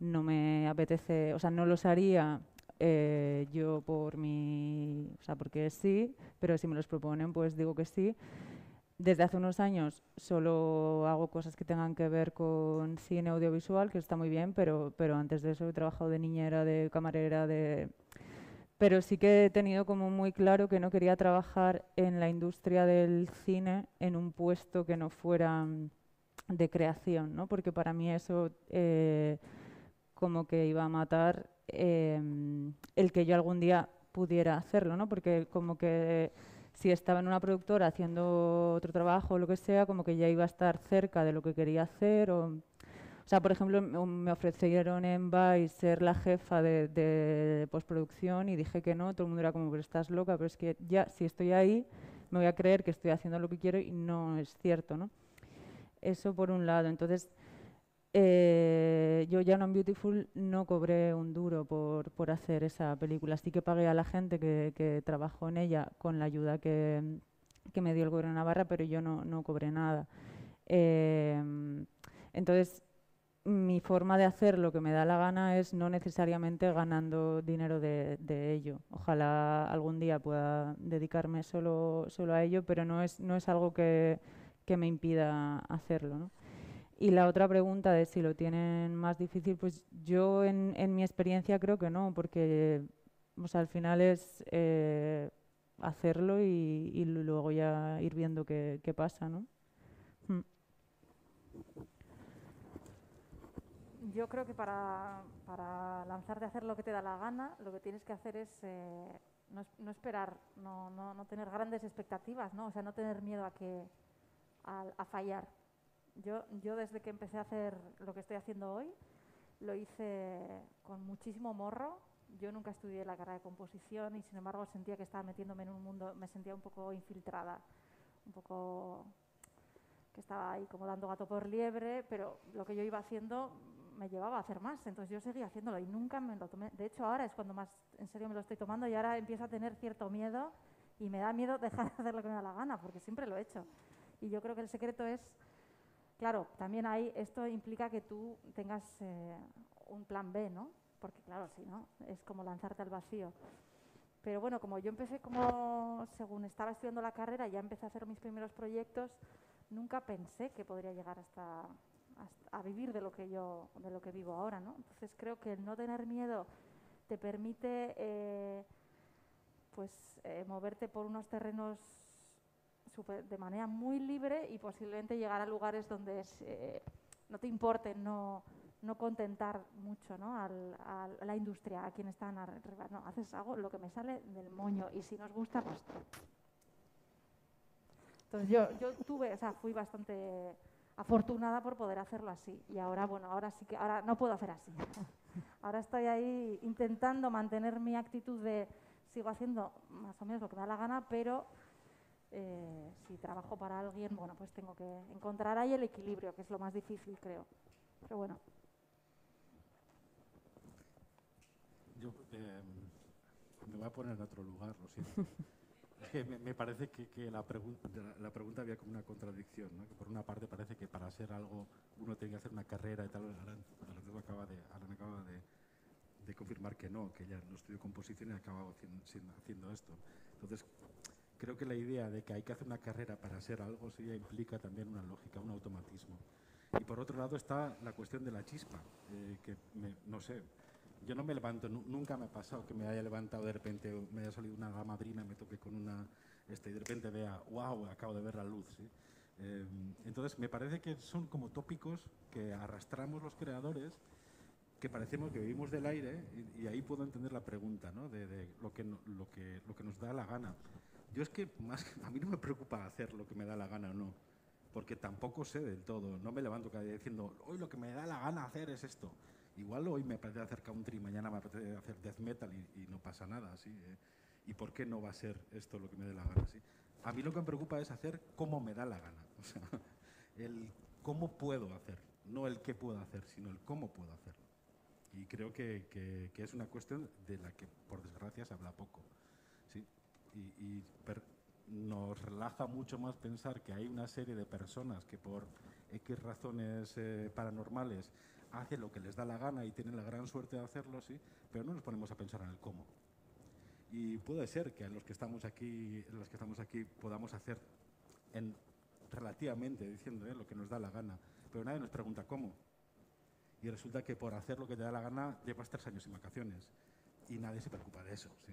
no me apetece, o sea, no los haría eh, yo por mi, o sea, porque sí, pero si me los proponen, pues digo que sí. Desde hace unos años solo hago cosas que tengan que ver con cine audiovisual, que está muy bien, pero, pero antes de eso he trabajado de niñera, de camarera, de... Pero sí que he tenido como muy claro que no quería trabajar en la industria del cine en un puesto que no fuera de creación, ¿no? Porque para mí eso eh, como que iba a matar eh, el que yo algún día pudiera hacerlo, ¿no? Porque como que si estaba en una productora haciendo otro trabajo o lo que sea, como que ya iba a estar cerca de lo que quería hacer. O, o sea, por ejemplo, me ofrecieron en Vice ser la jefa de, de postproducción y dije que no. Todo el mundo era como, pero estás loca, pero es que ya, si estoy ahí, me voy a creer que estoy haciendo lo que quiero y no es cierto, ¿no? Eso por un lado. Entonces, eh, yo ya no Beautiful no cobré un duro por, por, hacer esa película. Sí que pagué a la gente que, que trabajó en ella con la ayuda que, que, me dio el gobierno de Navarra, pero yo no, no cobré nada. Eh, entonces, mi forma de hacer lo que me da la gana es no necesariamente ganando dinero de, de, ello. Ojalá algún día pueda dedicarme solo, solo a ello, pero no es, no es algo que, que me impida hacerlo. ¿no? Y la otra pregunta de si lo tienen más difícil, pues yo en, mi experiencia creo que no, porque o sea, al final es eh, hacerlo y, luego ya ir viendo qué, pasa, ¿no? Hmm. Yo creo que para, para, lanzarte a hacer lo que te da la gana, lo que tienes que hacer es eh, no, esperar, no, no, no, tener grandes expectativas, ¿no? O sea, no tener miedo a, que, a fallar. Yo, yo desde que empecé a hacer lo que estoy haciendo hoy, lo hice con muchísimo morro. Yo nunca estudié la carrera de composición y sin embargo sentía que estaba metiéndome en un mundo, me sentía un poco infiltrada, un poco que estaba ahí como dando gato por liebre, pero lo que yo iba haciendo me llevaba a hacer más, entonces yo seguía haciéndolo y nunca me lo tomé. De hecho, ahora es cuando más en serio me lo estoy tomando y ahora empiezo a tener cierto miedo y me da miedo dejar de hacer lo que me da la gana, porque siempre lo he hecho. Y yo creo que el secreto es, claro, también ahí esto implica que tú tengas eh, un plan B, ¿no? Porque claro, si no, es como lanzarte al vacío. Pero bueno, como yo empecé como, según estaba estudiando la carrera, ya empecé a hacer mis primeros proyectos, nunca pensé que podría llegar hasta, a vivir de lo que yo de lo que vivo ahora no entonces creo que el no tener miedo te permite eh, pues eh, moverte por unos terrenos super, de manera muy libre y posiblemente llegar a lugares donde es, eh, no te importe no no contentar mucho ¿no? Al, a la industria, a quien están arriba. No, haces algo lo que me sale del moño y si nos gusta, pues... Entonces yo, yo tuve, o sea, fui bastante afortunada por poder hacerlo así. Y ahora, bueno, ahora sí que, ahora no puedo hacer así. ahora estoy ahí intentando mantener mi actitud de sigo haciendo más o menos lo que me da la gana, pero eh, si trabajo para alguien, bueno, pues tengo que encontrar ahí el equilibrio, que es lo más difícil, creo. Pero bueno. Yo eh, me voy a poner en otro lugar, lo siento. Es que me, me parece que, que la, pregunta, la, pregunta había como una contradicción, ¿no? que por una parte parece que para ser algo uno tiene que hacer una carrera y tal, Alan, Alan acaba, de, Alan acaba de, de, confirmar que no, que ella no estudió composición y ha acabado haciendo, haciendo esto. Entonces, creo que la idea de que hay que hacer una carrera para ser algo sí implica también una lógica, un automatismo. Y por otro lado está la cuestión de la chispa, eh, que no sé, yo no me levanto, nunca me ha pasado que me haya levantado de repente, me haya salido una gamadrina, me toque con una, este, y de repente vea, wow, acabo de ver la luz. Eh, entonces, me parece que son como tópicos que arrastramos los creadores, que parecemos que vivimos del aire, y, ahí puedo entender la pregunta, ¿no? De, de lo, que lo, que, lo que nos da la gana. Yo es que más, a mí no me preocupa hacer lo que me da la gana o no, porque tampoco sé del todo. No me levanto cada día diciendo, hoy lo que me da la gana hacer es esto. Igual hoy me apetece hacer country, mañana me apetece hacer death metal y, no pasa nada, ¿sí? Eh, ¿Y por qué no va a ser esto lo que me dé la gana? ¿sí? A mí lo que me preocupa es hacer cómo me da la gana. O sea, el cómo puedo hacer, no el qué puedo hacer, sino el cómo puedo hacerlo. Y creo que es una cuestión de la que, por desgracia, se habla poco. Y, per, nos relaja mucho más pensar que hay una serie de personas que por X razones eh, paranormales hacen lo que les da la gana y tienen la gran suerte de hacerlo, sí, pero no nos ponemos a pensar en el cómo. Y puede ser que los que estamos aquí, los que estamos aquí podamos hacer en, relativamente diciendo eh, lo que nos da la gana, pero nadie nos pregunta cómo. Y resulta que por hacer lo que te da la gana llevas tres años sin vacaciones y nadie se preocupa de eso. ¿sí?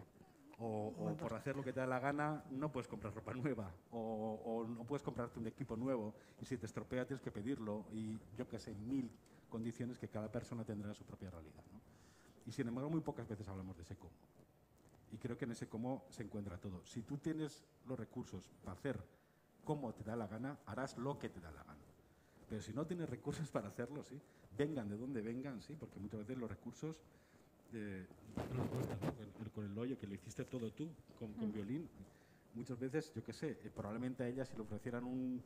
O, o, por hacer lo que te da la gana no puedes comprar ropa nueva o, o, no puedes comprarte un equipo nuevo y si te estropea tienes que pedirlo y yo qué sé, mil condiciones que cada persona tendrá su propia realidad. ¿no? Y sin embargo muy pocas veces hablamos de ese cómo. Y creo que en ese cómo se encuentra todo. Si tú tienes los recursos para hacer como te da la gana, harás lo que te da la gana. Pero si no tienes recursos para hacerlo, ¿sí? vengan de donde vengan, ¿sí? porque muchas veces los recursos eh. Con, con, el hoyo que lo hiciste todo tú, con, con mm. violín. Muchas veces, yo qué sé, eh, probablemente a ella si le ofrecieran un,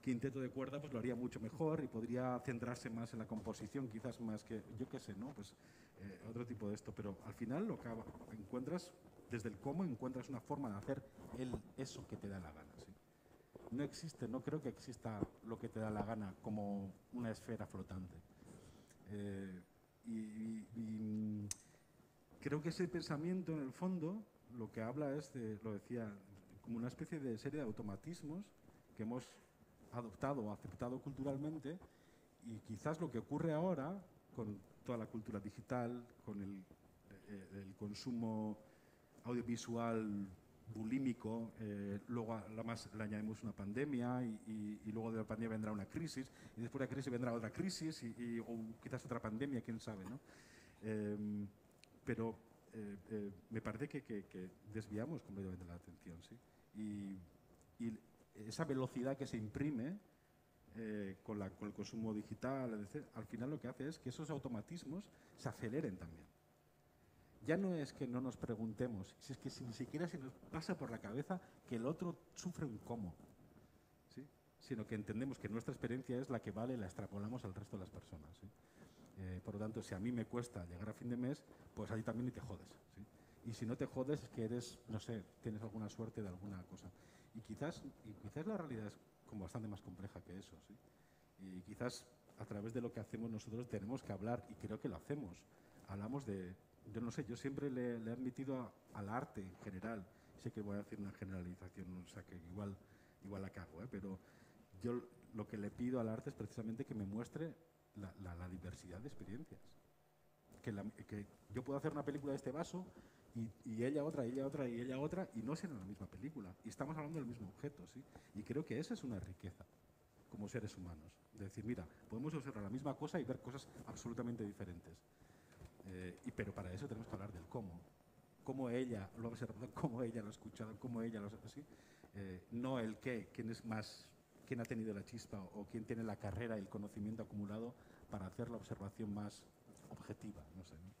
quinteto de cuerda pues lo haría mucho mejor y podría centrarse más en la composición, quizás más que, yo qué sé, ¿no? Pues eh, otro tipo de esto, pero al final lo que encuentras, desde el cómo encuentras una forma de hacer el, eso que te da la gana, ¿sí? No existe, no creo que exista lo que te da la gana como una esfera flotante. Eh, y, y creo que ese pensamiento en el fondo lo que habla es de, lo decía, como una especie de serie de automatismos que hemos adoptado o aceptado culturalmente y quizás lo que ocurre ahora con toda la cultura digital, con el, eh, el consumo audiovisual bulímico, eh, luego además le añadimos una pandemia y, luego de la pandemia vendrá una crisis y después de la crisis vendrá otra crisis y, o quizás otra pandemia, quién sabe, ¿no? Eh, pero eh, me parece que, que, que, desviamos completamente la atención, ¿sí? Y, esa velocidad que se imprime eh, con, con, el consumo digital, al final lo que hace es que esos automatismos se aceleren también. Ya no es que no nos preguntemos, si es que ni siquiera se nos pasa por la cabeza que el otro sufre un cómo, ¿sí? sino que entendemos que nuestra experiencia es la que vale y la extrapolamos al resto de las personas. Eh, por lo tanto, si a mí me cuesta llegar a fin de mes, pues a ti también y te jodes. Y si no te jodes es que eres, no sé, tienes alguna suerte de alguna cosa. Y quizás, y quizás la realidad es como bastante más compleja que eso. Y quizás a través de lo que hacemos nosotros tenemos que hablar, y creo que lo hacemos. Hablamos de, yo no sé, yo siempre le, he admitido al arte en general, sé que voy a decir una generalización, o sea que igual, igual la cago, ¿eh? pero yo lo que le pido al arte es precisamente que me muestre la diversidad de experiencias. Que, la, que, yo puedo hacer una película de este vaso y, y, ella otra, y ella otra, y ella otra, y no será la misma película. Y estamos hablando del mismo objeto, ¿sí? Y creo que esa es una riqueza como seres humanos. De decir, mira, podemos observar la misma cosa y ver cosas absolutamente diferentes. Eh, y, pero para eso tenemos que hablar del cómo. Cómo ella lo ha observado, cómo ella lo ha escuchado, cómo ella lo ha así. Eh, no el qué, quién es más, quién ha tenido la chispa o quién tiene la carrera y el conocimiento acumulado para hacer la observación más objetiva. No sé, ¿no?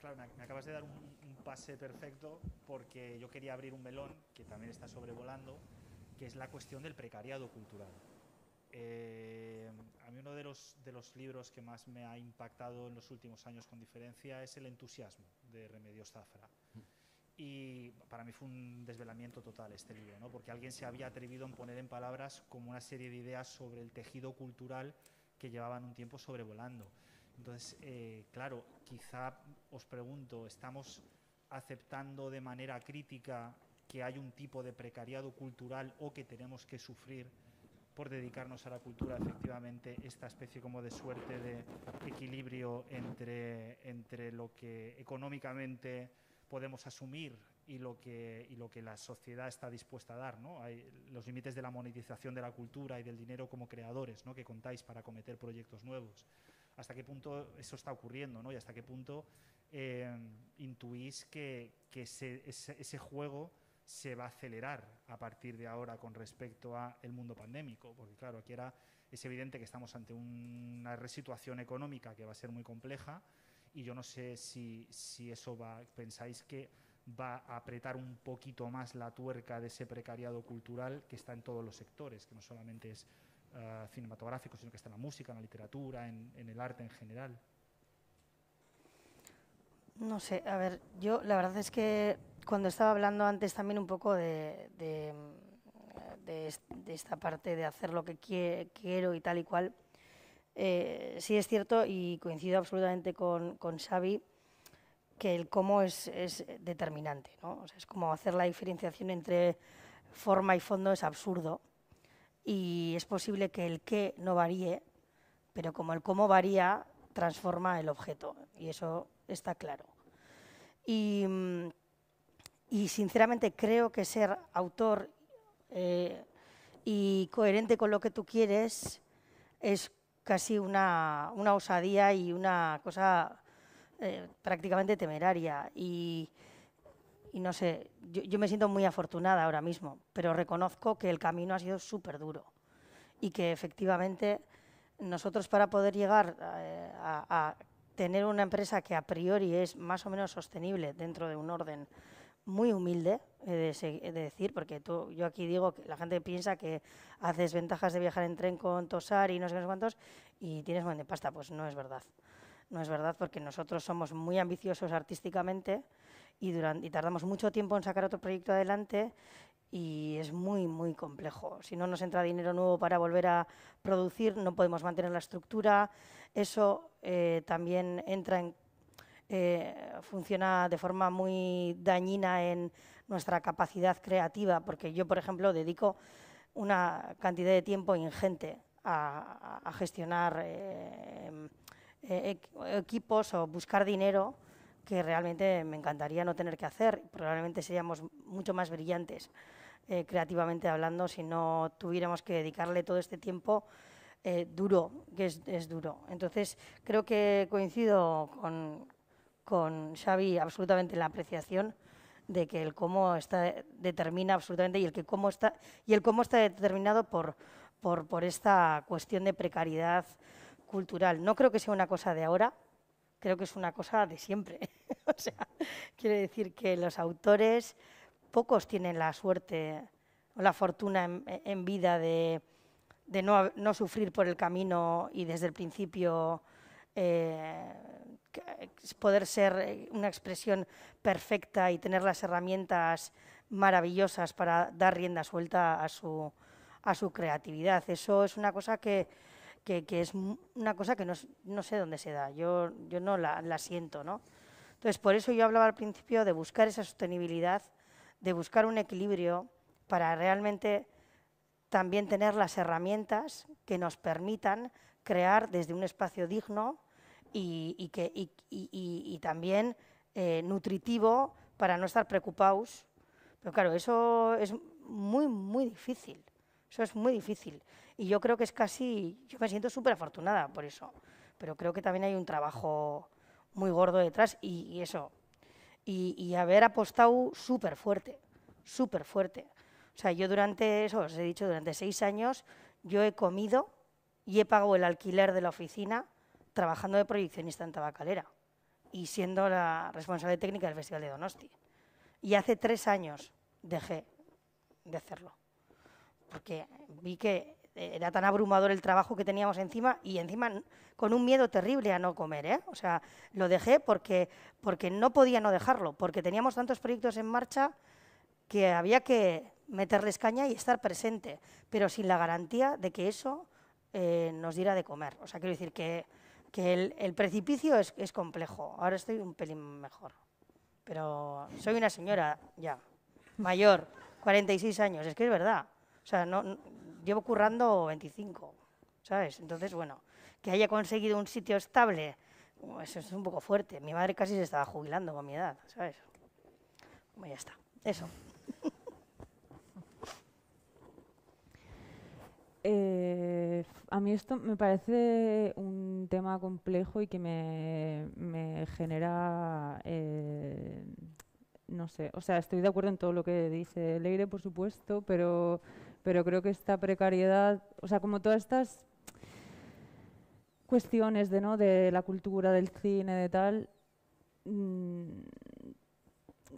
Claro, me, acabas de dar un, un, pase perfecto porque yo quería abrir un melón que también está sobrevolando, que es la cuestión del precariado cultural. Eh, a mí uno de los, de los libros que más me ha impactado en los últimos años con diferencia es El entusiasmo de Remedios Zafra. Y para mí fue un desvelamiento total este libro, ¿no? porque alguien se había atrevido a poner en palabras como una serie de ideas sobre el tejido cultural que llevaban un tiempo sobrevolando. Entonces, eh, claro, quizá os pregunto, ¿estamos aceptando de manera crítica que hay un tipo de precariado cultural o que tenemos que sufrir por dedicarnos a la cultura, efectivamente, esta especie como de suerte de equilibrio entre, entre lo que económicamente podemos asumir y lo que, y lo que la sociedad está dispuesta a dar, ¿no? Hay los límites de la monetización de la cultura y del dinero como creadores, ¿no? Que contáis para cometer proyectos nuevos hasta qué punto eso está ocurriendo ¿no? y hasta qué punto eh, intuís que, que ese, ese, ese, juego se va a acelerar a partir de ahora con respecto al mundo pandémico, porque claro, aquí era, es evidente que estamos ante una resituación económica que va a ser muy compleja y yo no sé si, si eso va, pensáis que va a apretar un poquito más la tuerca de ese precariado cultural que está en todos los sectores, que no solamente es uh, cinematográfico, sino que está en la música, en la literatura, en, en, el arte en general? No sé, a ver, yo la verdad es que cuando estaba hablando antes también un poco de, esta parte de hacer lo que quie quiero y tal y cual, eh, sí es cierto y coincido absolutamente con, Xavi que el cómo es, determinante, ¿no? Es como hacer la diferenciación entre forma y fondo es absurdo y es posible que el qué no varíe, pero como el cómo varía, transforma el objeto, y eso está claro. Y, y sinceramente creo que ser autor eh, y coherente con lo que tú quieres es casi una, una osadía y una cosa eh, prácticamente temeraria. Y, y no sé, yo, yo, me siento muy afortunada ahora mismo, pero reconozco que el camino ha sido súper duro y que efectivamente nosotros para poder llegar eh, a, tener una empresa que a priori es más o menos sostenible dentro de un orden muy humilde, de, decir, porque tú, yo aquí digo que la gente piensa que haces ventajas de viajar en tren con Tosar y no sé qué no sé cuántos y tienes buen de pasta. Pues no es verdad. No es verdad porque nosotros somos muy ambiciosos artísticamente y tardamos mucho tiempo en sacar otro proyecto adelante y es muy, muy complejo. Si no nos entra dinero nuevo para volver a producir, no podemos mantener la estructura. Eso eh, también entra en eh, funciona de forma muy dañina en nuestra capacidad creativa, porque yo, por ejemplo, dedico una cantidad de tiempo ingente a, gestionar eh, equ- equipos o buscar dinero que realmente me encantaría no tener que hacer. Probablemente seríamos mucho más brillantes creativamente hablando si no tuviéramos que dedicarle todo este tiempo eh, duro, que es, es duro. Entonces, creo que coincido con, con Xavi absolutamente en la apreciación de que el cómo está determina absolutamente y el que cómo está y el cómo está determinado por, por, por esta cuestión de precariedad cultural. No creo que sea una cosa de ahora, creo que es una cosa de siempre. o sea, quiere decir que los autores, pocos tienen la suerte o la fortuna en, en vida de, de no, no sufrir por el camino y desde el principio eh, poder ser eh, una expresión perfecta y tener las herramientas maravillosas para dar rienda suelta a su, a su creatividad. Eso es una cosa que, que, que es una cosa que no, no sé dónde se da, yo, yo no la, la siento, ¿no? Entonces, por eso yo hablaba al principio de buscar esa sostenibilidad, de buscar un equilibrio para realmente también tener las herramientas que nos permitan crear desde un espacio digno y, que, y, también eh, nutritivo para no estar preocupados. Pero claro, eso es muy, muy difícil. Eso es muy difícil. Y yo creo que es casi, yo me siento súper afortunada por eso. Pero creo que también hay un trabajo muy gordo detrás y, eso. Y haber apostado súper fuerte, súper fuerte. O sea, yo durante, eso os he dicho, durante seis años, yo he comido y he pagado el alquiler de la oficina trabajando de proyeccionista en Tabacalera y siendo la responsable técnica del Festival de Donosti. Y hace tres años dejé de hacerlo, porque vi que era tan abrumador el trabajo que teníamos encima y encima con un miedo terrible a no comer, ¿eh? O sea, lo dejé porque, porque no podía no dejarlo, porque teníamos tantos proyectos en marcha que había que meterles caña y estar presente, pero sin la garantía de que eso eh, nos diera de comer. O sea, quiero decir que, que el, el precipicio es, es complejo. Ahora estoy un pelín mejor, pero soy una señora ya, mayor, 46 años, es que es verdad. O sea, no, no- llevo currando 25, ¿sabes? Entonces, bueno, que haya conseguido un sitio estable, pues eso es un poco fuerte. Mi madre casi se estaba jubilando con mi edad, ¿sabes? Bueno, ya está. Eso. Eh, a mí esto me parece un tema complejo y que me, me genera, eh, no sé, o sea, estoy de acuerdo en todo lo que dice Leire, por supuesto, pero, pero creo que esta precariedad, o sea, como todas estas cuestiones de, ¿no? de la cultura, del cine, de tal, mm,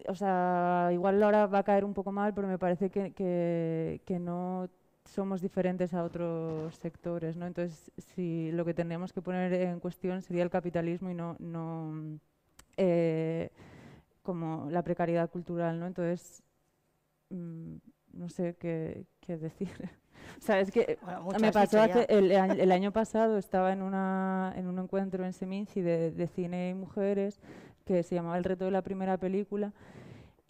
o sea, igual ahora va a caer un poco mal, pero me parece que, que, que no somos diferentes a otros sectores, ¿no? Entonces, si lo que tenemos que poner en cuestión sería el capitalismo y no, no eh, como la precariedad cultural, ¿no? Entonces, mm, no sé qué, qué decir. o sea, es que Bueno, me pasó hace, el, año, el año pasado estaba en, una, en un encuentro en Seminci de, de cine y mujeres que se llamaba El reto de la primera película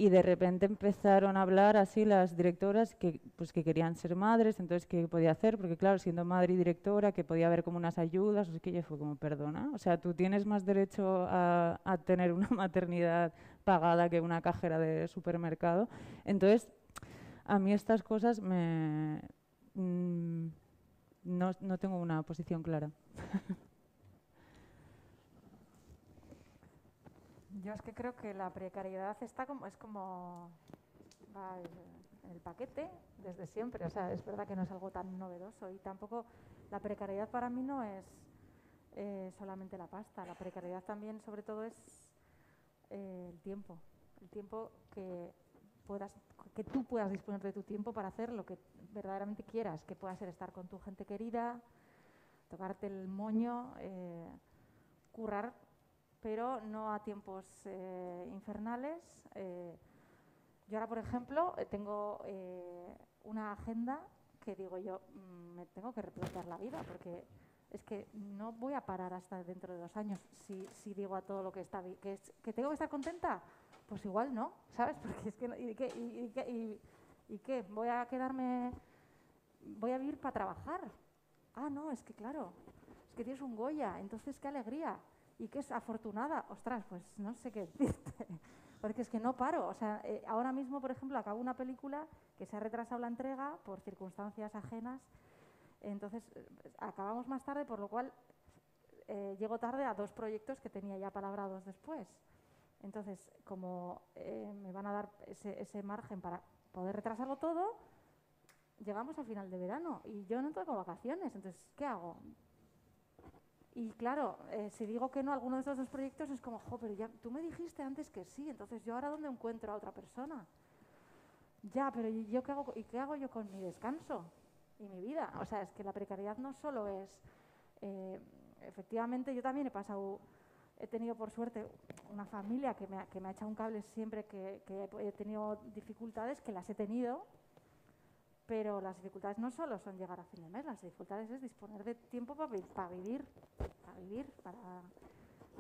y de repente empezaron a hablar así las directoras que pues que querían ser madres, entonces qué podía hacer, porque claro, siendo madre y directora, que podía haber como unas ayudas, o sea, que yo fue como, perdona, o sea, tú tienes más derecho a, a tener una maternidad pagada que una cajera de supermercado. Entonces, a mí estas cosas me mm, no, no tengo una posición clara. Yo es que creo que la precariedad está como, es como va en el paquete desde siempre. O sea, es verdad que no es algo tan novedoso y tampoco la precariedad para mí no es eh, solamente la pasta. La precariedad también, sobre todo, es eh, el tiempo. el tiempo que puedas, que tú puedas disponer de tu tiempo para hacer lo que verdaderamente quieras, que pueda ser estar con tu gente querida, tocarte el moño, eh, currar, pero no a tiempos eh, infernales. Eh, yo ahora, por ejemplo, tengo una agenda que digo yo, mm, me tengo que replantear la vida, porque es que no voy a parar hasta dentro de dos años si, digo a todo lo que está que, que tengo que estar contenta. Pues igual no sabes porque es que y, qué voy a quedarme voy a vivir para trabajar ah no es que claro es que tienes un Goya entonces qué alegría y qué es afortunada ostras pues no sé qué decirte porque es que no paro o sea eh, ahora mismo por ejemplo acabo una película que se ha retrasado la entrega por circunstancias ajenas entonces, eh, acabamos más tarde, por lo cual eh, llego tarde a dos proyectos que tenía ya palabrados después. Entonces, como me van a dar ese, margen para poder retrasarlo todo, llegamos al final de verano y yo no tengo vacaciones. Entonces, ¿qué hago? Y claro, si digo que no a alguno de esos dos proyectos es como, jo, pero ya tú me dijiste antes que sí, entonces yo ahora dónde encuentro a otra persona. Ya, pero yo qué hago y qué hago yo con mi descanso? y mi vida. O sea, es que la precariedad no solo es... Eh, efectivamente, yo también he pasado, he tenido por suerte una familia que me ha, que me ha echado un cable siempre que, he tenido dificultades, que las he tenido, pero las dificultades no solo son llegar a fin de mes, las dificultades es disponer de tiempo para, para vivir, para vivir, para,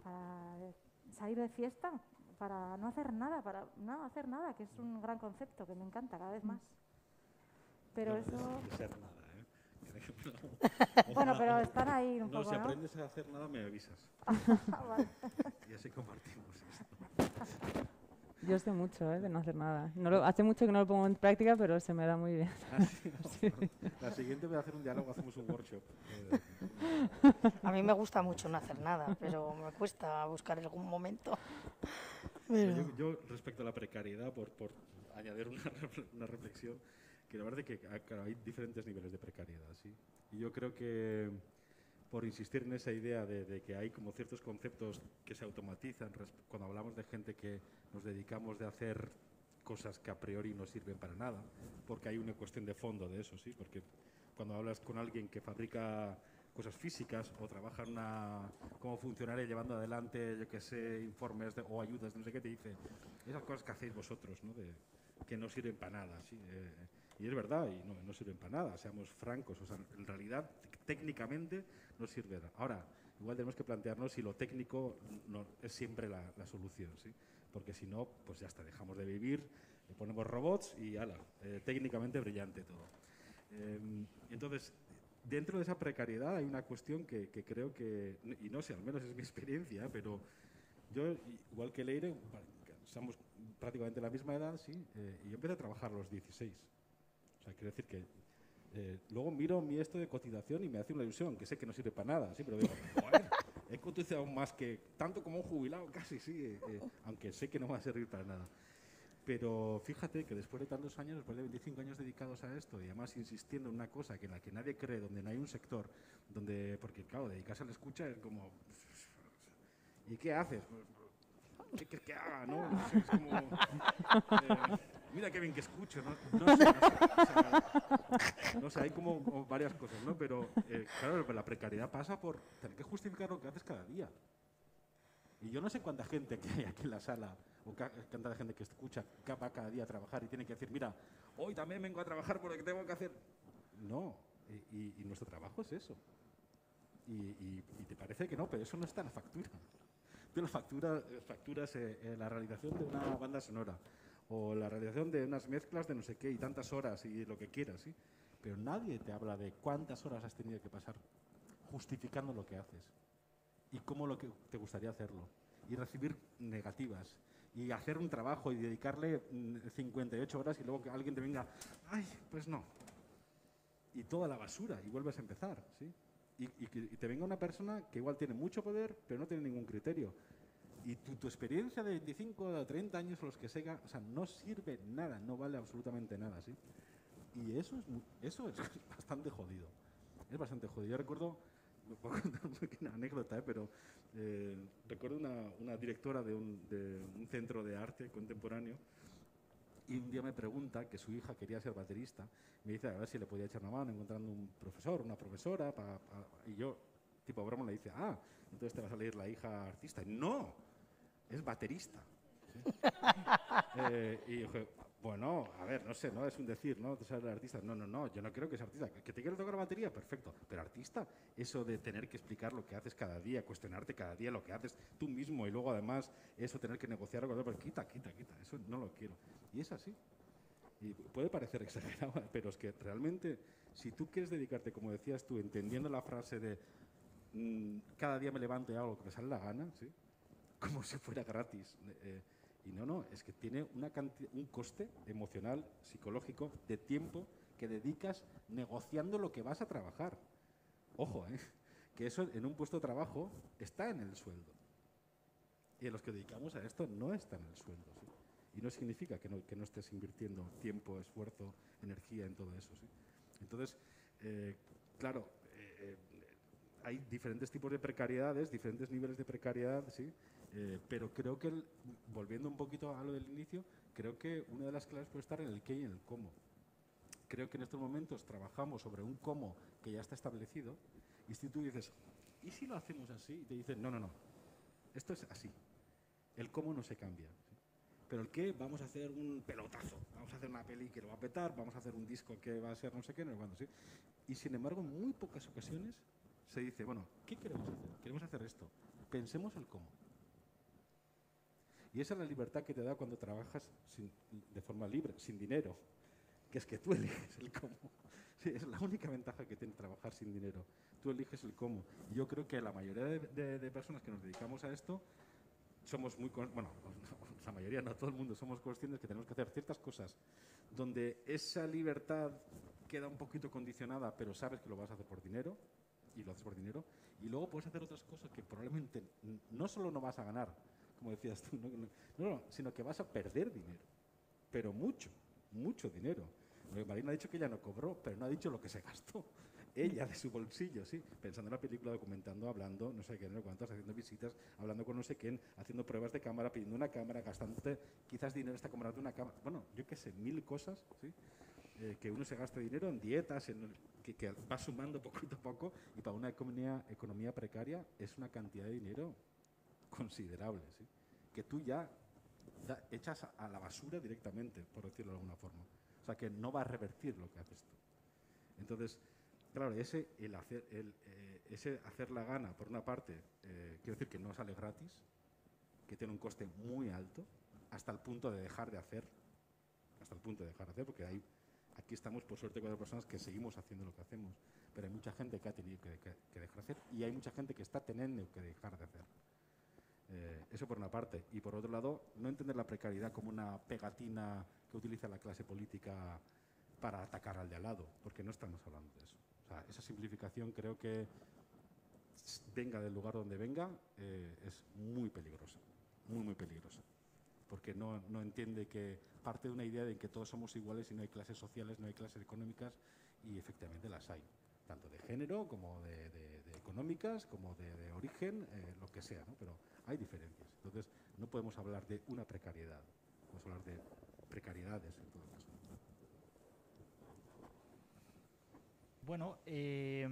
para salir de fiesta, para no hacer nada, para no hacer nada, que es un gran concepto que me encanta cada vez más. Pero eso... ser nada, ¿eh? bueno, pero están ahí un no, poco, si aprendes a hacer nada, me avisas. y así compartimos esto. Yo sé mucho ¿eh? de no hacer nada. No lo, hace mucho que no lo pongo en práctica, pero se me da muy bien. Ah, sí, La siguiente voy a hacer un diálogo, hacemos un workshop. A mí me gusta mucho no hacer nada, pero me cuesta buscar algún momento. Yo, yo, respecto a la precariedad, por, por añadir una, una reflexión, que la verdad es que ah, hay diferentes niveles de precariedad, ¿sí? Y yo creo que por insistir en esa idea de, que hay como ciertos conceptos que se automatizan cuando hablamos de gente que nos dedicamos de hacer cosas que a priori no sirven para nada, porque hay una cuestión de fondo de eso, ¿sí? Porque cuando hablas con alguien que fabrica cosas físicas o trabaja en una, como funcionario llevando adelante, yo que sé, informes o ayudas, no sé qué, te dice, esas cosas que hacéis vosotros, ¿no? De, que no sirven para nada, ¿sí? Eh, y es verdad, y no, no sirven para nada, seamos francos. O sea, en realidad, técnicamente no sirve. Ahora, igual tenemos que plantearnos si lo técnico no, es siempre la, solución, ¿sí? Porque si no, pues ya está, dejamos de vivir, le ponemos robots y ala, eh, técnicamente brillante todo. Em, entonces, dentro de esa precariedad hay una cuestión que, creo que, y no sé, al menos es mi experiencia, pero yo, igual que Leire, somos prácticamente la misma edad, sí, eh, y yo empecé a trabajar a los 16. O sea, quiero decir que eh, luego miro mi esto de cotización y me hace una ilusión, que sé que no sirve para nada, sí, pero digo, joder, he cotizado más que, tanto como un jubilado casi, sí, eh, eh, aunque sé que no va a servir para nada. Pero fíjate que después de tantos años, después de 25 años dedicados a esto, y además insistiendo en una cosa que en la que nadie cree, donde no hay un sector, donde, porque claro, dedicarse a la escucha es como, ¿y qué haces? ¿Qué quieres que haga? ¿no? Es como, mira qué bien que escucho, ¿no? No sé, hay como, varias cosas, ¿no? Pero eh, claro, la precariedad pasa por tener que justificar lo que haces cada día. Y yo no sé cuánta gente que hay aquí en la sala, o cuánta gente que escucha, que va cada día a trabajar y tiene que decir, mira, hoy también vengo a trabajar por lo que tengo que hacer. No, y, nuestro trabajo es eso. Y, te parece que no, pero eso no está en la factura. Tú la factura, eh, facturas eh, la realización de una banda sonora, o la realización de unas mezclas de no sé qué y tantas horas y lo que quieras, ¿sí? Pero nadie te habla de cuántas horas has tenido que pasar justificando lo que haces y cómo lo que te gustaría hacerlo y recibir negativas y hacer un trabajo y dedicarle 58 mm, horas y luego que alguien te venga, ay, pues no. Y toda la basura y vuelves a empezar, ¿sí? Y, y, y te venga una persona que igual tiene mucho poder, pero no tiene ningún criterio y tu, experiencia de 25 o 30 años los que sea, o sea, no sirve nada, no vale absolutamente nada, ¿sí? Y eso es, eso es bastante jodido. Es bastante jodido. Yo recuerdo, puedo contar una anécdota, ¿eh? pero eh, recuerdo una, una directora de un, de un centro de arte contemporáneo y un día me pregunta que su hija quería ser baterista. Me dice a ver si le podía echar una mano encontrando un profesor, una profesora. Pa, pa, y yo, tipo broma, le dice, ah, entonces te va a salir la hija artista. No, es baterista. ¿sí? eh, y dije, bueno, a ver, no sé, ¿no? Es un decir, ¿no? Te sale el artista. No, no, no, yo no creo que sea artista. ¿Que te quiero tocar batería? Perfecto. Pero artista, eso de tener que explicar lo que haces cada día, cuestionarte cada día lo que haces tú mismo y luego además eso tener que negociar con otro, pues quita, quita, quita. Eso no lo quiero. Y es así. Y puede parecer exagerado, pero es que realmente, si tú quieres dedicarte, como decías tú, entendiendo la frase de mm, cada día me levanto y hago lo que me sale la gana, ¿sí? Como si fuera gratis. Eh, y no, no, es que tiene una un coste emocional, psicológico, de tiempo que dedicas negociando lo que vas a trabajar. Ojo, ¿eh? que eso en un puesto de trabajo está en el sueldo. Y en los que dedicamos a esto no está en el sueldo. Y no significa que no, que no, estés invirtiendo tiempo, esfuerzo, energía en todo eso. Entonces, eh, claro, eh, hay diferentes tipos de precariedades, diferentes niveles de precariedad, ¿sí? Eh, pero creo que, el, volviendo un poquito a lo del inicio, creo que una de las claves puede estar en el qué y en el cómo. Creo que en estos momentos trabajamos sobre un cómo que ya está establecido y si tú dices, ¿y si lo hacemos así? Y te dicen, no, no, no, esto es así. El cómo no se cambia. ¿sí? Pero el qué, vamos a hacer un pelotazo, vamos a hacer una peli que lo va a petar, vamos a hacer un disco que va a ser no sé qué, no sé cuándo, ¿sí? Y sin embargo, en muy pocas ocasiones se dice, bueno, ¿qué queremos hacer? Queremos hacer esto. Pensemos el cómo. Y esa es la libertad que te da cuando trabajas de forma libre, sin dinero, que es que tú eliges el cómo. Sí, es la única ventaja que tiene trabajar sin dinero. Tú eliges el cómo. Yo creo que la mayoría de, de, de, personas que nos dedicamos a esto somos muy, bueno, la mayoría, no todo el mundo, somos conscientes que tenemos que hacer ciertas cosas donde esa libertad queda un poquito condicionada, pero sabes que lo vas a hacer por dinero y lo haces por dinero. Y luego puedes hacer otras cosas que probablemente no solo no vas a ganar, como decías tú, no, no, no, sino que vas a perder dinero, pero mucho, mucho dinero. Porque Marina ha dicho que ella no cobró, pero no ha dicho lo que se gastó. Ella de su bolsillo, sí, pensando en la película, documentando, hablando, no sé qué, no sé cuántos, haciendo visitas, hablando con no sé quién, haciendo pruebas de cámara, pidiendo una cámara, gastándote quizás dinero hasta comprando una cámara. Bueno, yo qué sé, mil cosas, ¿sí? Eh, que uno se gasta dinero en dietas, en, que, que, va sumando poquito a poco, y para una economía, economía precaria es una cantidad de dinero considerable, ¿sí? que tú ya da, echas a, a, la basura directamente, por decirlo de alguna forma. O sea, que no va a revertir lo que haces tú. Entonces, claro, ese, el hacer, el, eh, ese hacer la gana, por una parte, eh, quiero decir que no sale gratis, que tiene un coste muy alto, hasta el punto de dejar de hacer, hasta el punto de dejar de hacer, porque hay, aquí estamos, por suerte, cuatro personas que seguimos haciendo lo que hacemos, pero hay mucha gente que ha tenido que, dejar de hacer y hay mucha gente que está teniendo que dejar de hacer. Eh, eso por una parte. Y por otro lado, no entender la precariedad como una pegatina que utiliza la clase política para atacar al de al lado, porque no estamos hablando de eso. O sea, esa simplificación creo que venga del lugar donde venga, eh, es muy peligrosa, muy, muy peligrosa. Porque no, no entiende que parte de una idea de que todos somos iguales y no hay clases sociales, no hay clases económicas, y efectivamente las hay, tanto de género como de, económicas, como de, de origen, eh, lo que sea, ¿no? Pero hay diferencias. Entonces, no podemos hablar de una precariedad, podemos hablar de precariedades en todo caso. Bueno, eh,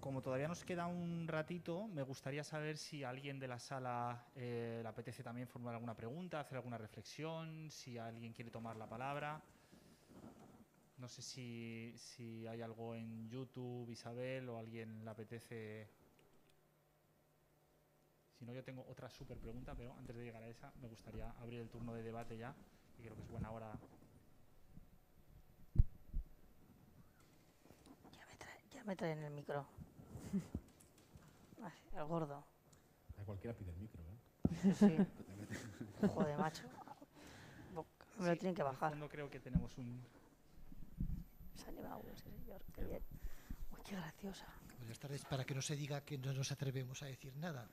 como todavía nos queda un ratito, me gustaría saber si alguien de la sala eh, le apetece también formular alguna pregunta, hacer alguna reflexión, si alguien quiere tomar la palabra. No sé si, si hay algo en YouTube, Isabel, o alguien le apetece si no, yo tengo otra súper pregunta, pero antes de llegar a esa, me gustaría abrir el turno de debate ya, que creo que es buena hora. Ya me, ya me traen el micro. Ay, el gordo. A cualquiera pide el micro, ¿eh? Sí. Joder, macho. Me lo Sí, tienen que bajar. fondo creo que tenemos un... Se ha animado ese señor. Qué bien. Uy, qué graciosa. Buenas tardes. Para que no se diga que no nos atrevemos a decir nada.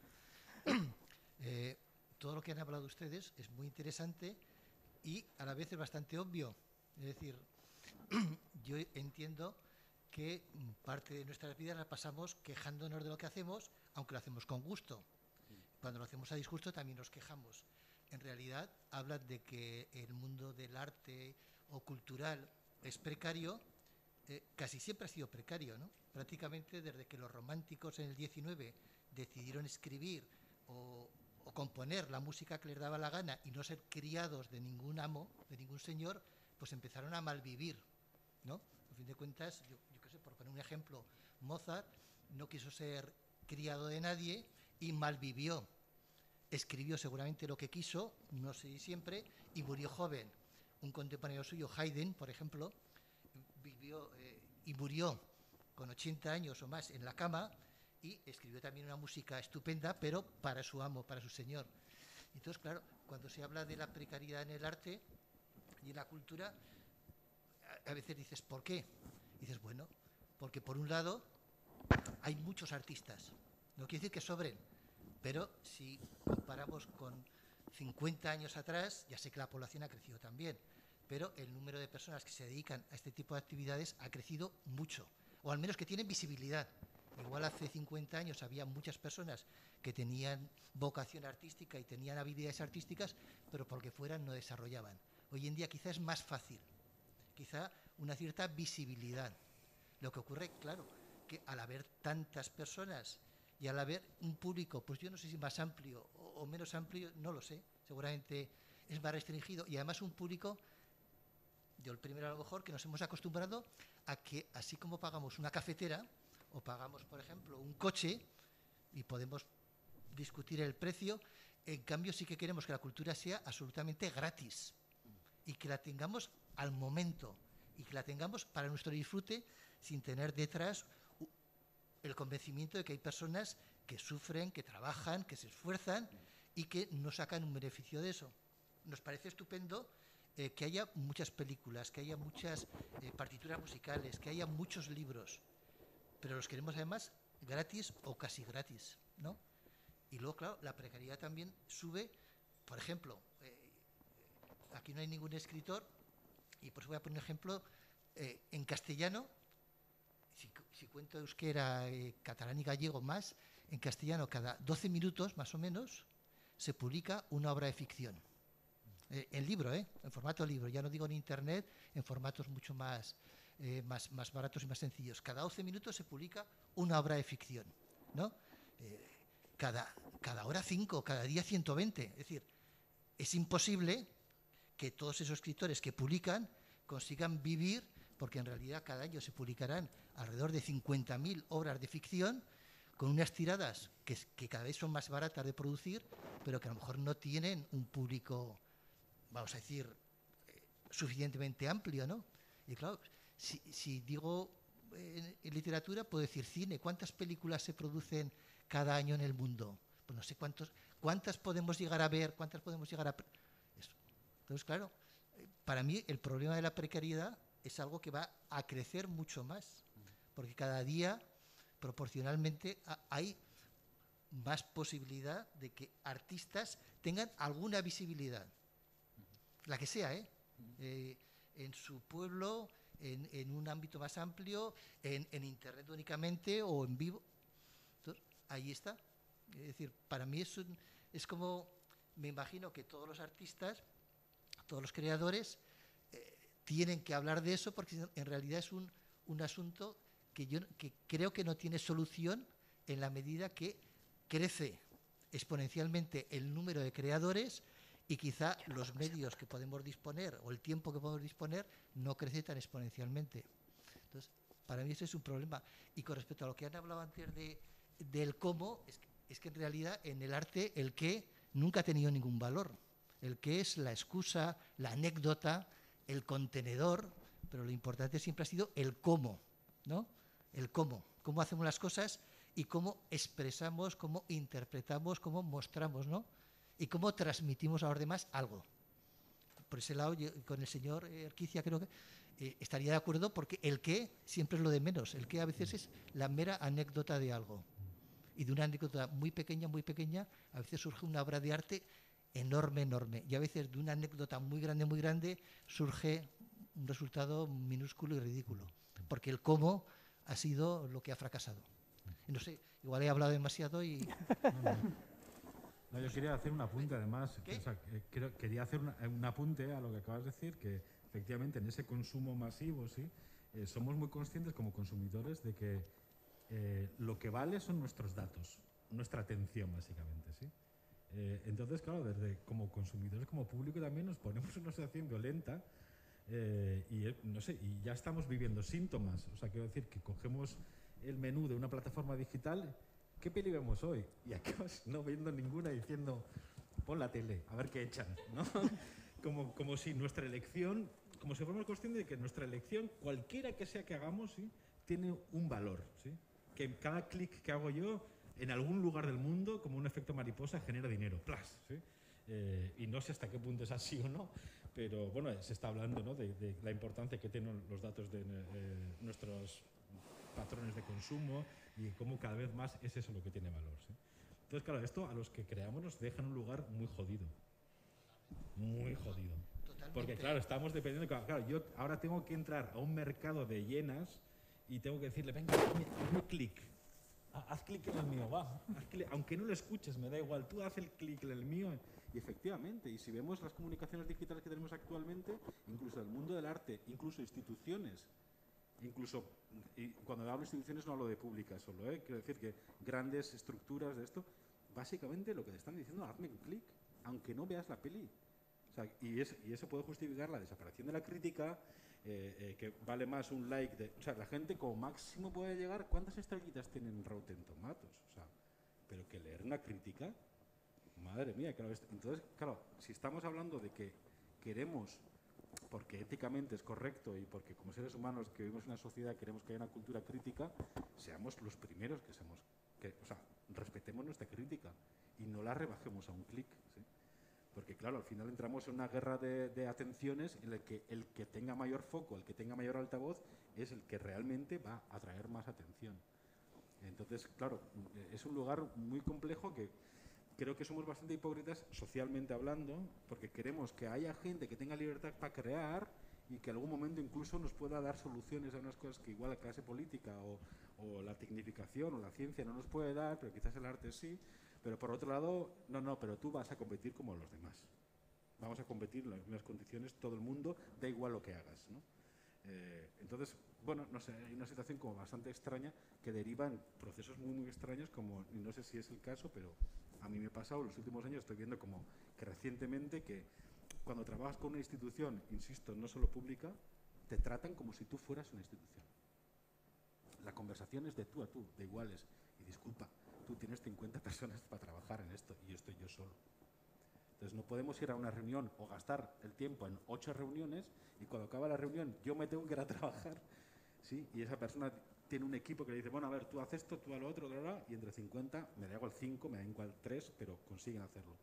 eh, todo lo que han hablado ustedes es muy interesante y a la vez es bastante obvio. Es decir, yo entiendo que parte de nuestras vidas la pasamos quejándonos de lo que hacemos, aunque lo hacemos con gusto. Cuando lo hacemos a disgusto también nos quejamos. En realidad hablan de que el mundo del arte o cultural es precario, eh, casi siempre ha sido precario, ¿no? Prácticamente desde que los románticos en el 19 decidieron escribir o, o componer la música que les daba la gana y no ser criados de ningún amo, de ningún señor, pues empezaron a malvivir, ¿no? A fin de cuentas, yo, poner un ejemplo, Mozart no quiso ser criado de nadie y malvivió. Escribió seguramente lo que quiso, no sé si siempre, y murió joven. Un contemporáneo suyo, Haydn, por ejemplo, vivió eh, y murió con 80 años o más en la cama y escribió también una música estupenda, pero para su amo, para su señor. Entonces, claro, cuando se habla de la precariedad en el arte y en la cultura, a, veces dices, ¿por qué? dices, bueno, porque por un lado hay muchos artistas, no quiere decir que sobren, pero si comparamos con 50 años atrás, ya sé que la población ha crecido también, pero el número de personas que se dedican a este tipo de actividades ha crecido mucho, o al menos que tienen visibilidad. Igual hace 50 años había muchas personas que tenían vocación artística y tenían habilidades artísticas, pero porque fueran no desarrollaban. Hoy en día quizá es más fácil, quizá una cierta visibilidad. Lo que ocurre, claro, que al haber tantas personas y al haber un público, pues yo no sé si más amplio o, menos amplio, no lo sé, seguramente es más restringido y además un público yo el primero a lo mejor que nos hemos acostumbrado a que así como pagamos una cafetera o pagamos, por ejemplo, un coche y podemos discutir el precio, en cambio sí que queremos que la cultura sea absolutamente gratis y que la tengamos al momento y que la tengamos para nuestro disfrute sin tener detrás el convencimiento de que hay personas que sufren, que trabajan, que se esfuerzan y que no sacan un beneficio de eso. Nos parece estupendo eh, que haya muchas películas, que haya muchas eh, partituras musicales, que haya muchos libros, pero los queremos además gratis o casi gratis, ¿no? Y luego, claro, la precariedad también sube, por ejemplo, eh, aquí no hay ningún escritor, y por eso voy a poner un ejemplo, en castellano, si, si cuento euskera, eh, catalán y gallego más, en castellano cada 12 minutos más o menos se publica una obra de ficción. Eh, en libro, ¿eh? en formato libro, ya no digo en internet, en formatos mucho más, eh, más, más baratos y más sencillos. Cada 12 minutos se publica una obra de ficción, ¿no? Eh, cada, cada hora 5, cada día 120. Es decir, es imposible que todos esos escritores que publican consigan vivir, porque en realidad cada año se publicarán alrededor de 50.000 obras de ficción con unas tiradas que, cada vez son más baratas de producir, pero que a lo mejor no tienen un público vamos a decir, eh, suficientemente amplio, ¿no? Y claro, si, digo eh, literatura, puedo decir cine. ¿Cuántas películas se producen cada año en el mundo? Pues no sé cuántos, cuántas podemos llegar a ver, cuántas podemos llegar a... Eso. Entonces, claro, eh, para mí el problema de la precariedad es algo que va a crecer mucho más, porque cada día proporcionalmente hay más posibilidad de que artistas tengan alguna visibilidad la que sea, ¿eh? eh en su pueblo, en, en, un ámbito más amplio, en, en, Internet únicamente o en vivo. Entonces, ahí está. Es decir, para mí es, un, es como, me imagino que todos los artistas, todos los creadores, tienen que hablar de eso porque en realidad es un, un asunto que yo que creo que no tiene solución en la medida que crece exponencialmente el número de creadores, y quizá los medios que podemos disponer o el tiempo que podemos disponer no crece tan exponencialmente. Entonces, para mí ese es un problema. Y con respecto a lo que han hablado antes de, del cómo, es que, es que en realidad en el arte el qué nunca ha tenido ningún valor. El qué es la excusa, la anécdota, el contenedor, pero lo importante siempre ha sido el cómo, ¿no? El cómo, cómo hacemos las cosas y cómo expresamos, cómo interpretamos, cómo mostramos, ¿no? y cómo transmitimos a los demás algo. Por ese lado, yo, con el señor Erquicia creo que eh, estaría de acuerdo porque el qué siempre es lo de menos. El qué a veces es la mera anécdota de algo. Y de una anécdota muy pequeña, muy pequeña, a veces surge una obra de arte enorme, enorme. Y a veces de una anécdota muy grande, muy grande, surge un resultado minúsculo y ridículo. Porque el cómo ha sido lo que ha fracasado. No sé, igual he hablado demasiado y... No, yo quería hacer un apunte además. Quiero- quería hacer una- un apunte a lo que acabas de decir, que efectivamente en ese consumo masivo, sí, eh, somos muy conscientes como consumidores de que eh, lo que vale son nuestros datos, nuestra atención básicamente, sí. Eh, entonces, claro, desde como consumidores, como público también nos ponemos en una situación violenta eh, y eh, no sé, y ya estamos viviendo síntomas. O sea, quiero decir que cogemos el menú de una plataforma digital, ¿qué peli vemos hoy? Y acabas no viendo ninguna diciendo, pon la tele, a ver qué echan, ¿no? como, como si nuestra elección, como si fuéramos conscientes de que nuestra elección, cualquiera que sea que hagamos, ¿sí? tiene un valor, ¿sí? Que cada clic que hago yo en algún lugar del mundo, como un efecto mariposa, genera dinero, ¡plas! ¿sí? Eh, y no sé hasta qué punto es así o no, pero bueno, se está hablando ¿no? de, de la importancia que tienen los datos de eh, nuestros patrones de consumo y cómo cada vez más es eso lo que tiene valor. ¿sí? Entonces, claro, esto a los que creamos nos deja en un lugar muy jodido. Muy jodido. Totalmente. Porque claro, estamos dependiendo, claro, yo ahora tengo que entrar a un mercado de llenas y tengo que decirle, venga, hazme, hazme clic. Ha- Haz clic en el mío, va. Aunque no lo escuches, me da igual, tú haz el clic en el mío. Y efectivamente, y si vemos las comunicaciones digitales que tenemos actualmente, incluso el mundo del arte, incluso instituciones, incluso, cuando hablo de instituciones no hablo de públicas solo, ¿eh? quiero decir que grandes estructuras de esto, básicamente lo que te están diciendo, hazme un clic, aunque no veas la peli. Y eso puede justificar la desaparición de la crítica, eh, eh, que vale más un like de... O sea, la gente como máximo puede llegar... ¿Cuántas estrellitas tienen Rotten Tomatoes? O sea, pero que leer una crítica... Madre mía, claro. Entonces, claro, si estamos hablando de que queremos, porque éticamente es correcto y porque como seres humanos que vivimos en una sociedad queremos que haya una cultura crítica, seamos los primeros que seamos, que, o sea, respetemos nuestra crítica y no la rebajemos a un clic. Porque claro, al final entramos en una guerra de, de atenciones en la que el que tenga mayor foco, el que tenga mayor altavoz, es el que realmente va a atraer más atención. Entonces, claro, es un lugar muy complejo que creo que somos bastante hipócritas socialmente hablando, porque queremos que haya gente que tenga libertad para crear y que en algún momento incluso nos pueda dar soluciones a unas cosas que igual la clase política o, o la tecnificación o la ciencia no nos puede dar, pero quizás el arte sí. Pero por otro lado, no, no, pero tú vas a competir como los demás. Vamos a competir en las mismas condiciones, todo el mundo, da igual lo que hagas. ¿no? Eh, entonces, bueno, no sé, hay una situación como bastante extraña que deriva en procesos muy, muy extraños, como, no sé si es el caso, pero a mí me ha pasado en los últimos años, estoy viendo como que recientemente que cuando trabajas con una institución, insisto, no solo pública, te tratan como si tú fueras una institución. La conversación es de tú a tú, de iguales. Y disculpa, tú tienes 50 personas para trabajar en esto y yo estoy yo solo. Entonces no podemos ir a una reunión o gastar el tiempo en ocho reuniones y cuando acaba la reunión yo me tengo que ir a trabajar, ¿sí? Y esa persona tiene un equipo que le dice, bueno, a ver, tú haces esto, tú a lo otro, y entre 50, me da igual 5, me da igual 3, pero consiguen hacerlo.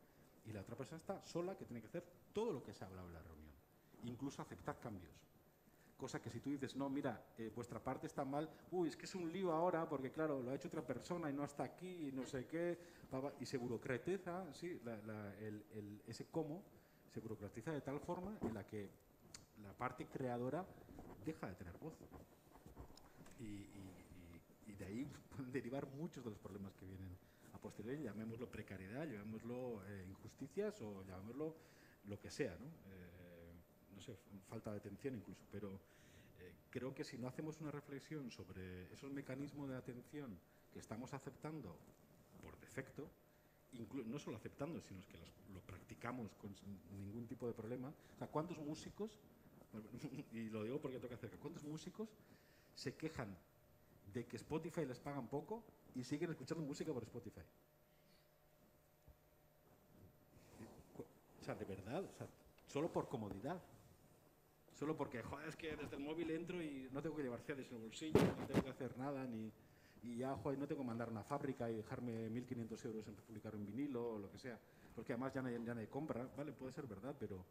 Y la otra persona está sola que tiene que hacer todo lo que se ha hablado en la reunión, incluso aceptar cambios. Cosa que si tú dices, no, mira, eh, vuestra parte está mal, uy, es que es un lío ahora porque, claro, lo ha hecho otra persona y no está aquí y no sé qué, y se burocratiza, sí, el- ese cómo se burocratiza de tal forma en la que la parte creadora deja de tener voz. Y, de ahí pueden derivar muchos de los problemas que vienen a posteriori, llamémoslo precariedad, llamémoslo eh, injusticias o llamémoslo lo que sea, ¿no? Eh, sé, falta de atención incluso, pero eh, creo que si no hacemos una reflexión sobre esos mecanismos de atención que estamos aceptando por defecto, no solo aceptando, sino que los- lo practicamos con ningún tipo de problema. ¿cuántos músicos, y lo digo porque toca cerca, cuántos músicos se quejan de que Spotify les pagan poco y siguen escuchando música por Spotify? O sea, de verdad, solo por comodidad. Solo porque, joder, es que desde el móvil entro y no tengo que llevar CDs en el bolsillo, no tengo que hacer nada, ni, y ya, joder, no tengo que mandar una fábrica y dejarme 1.500 euros en publicar un vinilo o lo que sea. Porque además ya nadie, ya compra, vale, puede ser verdad, pero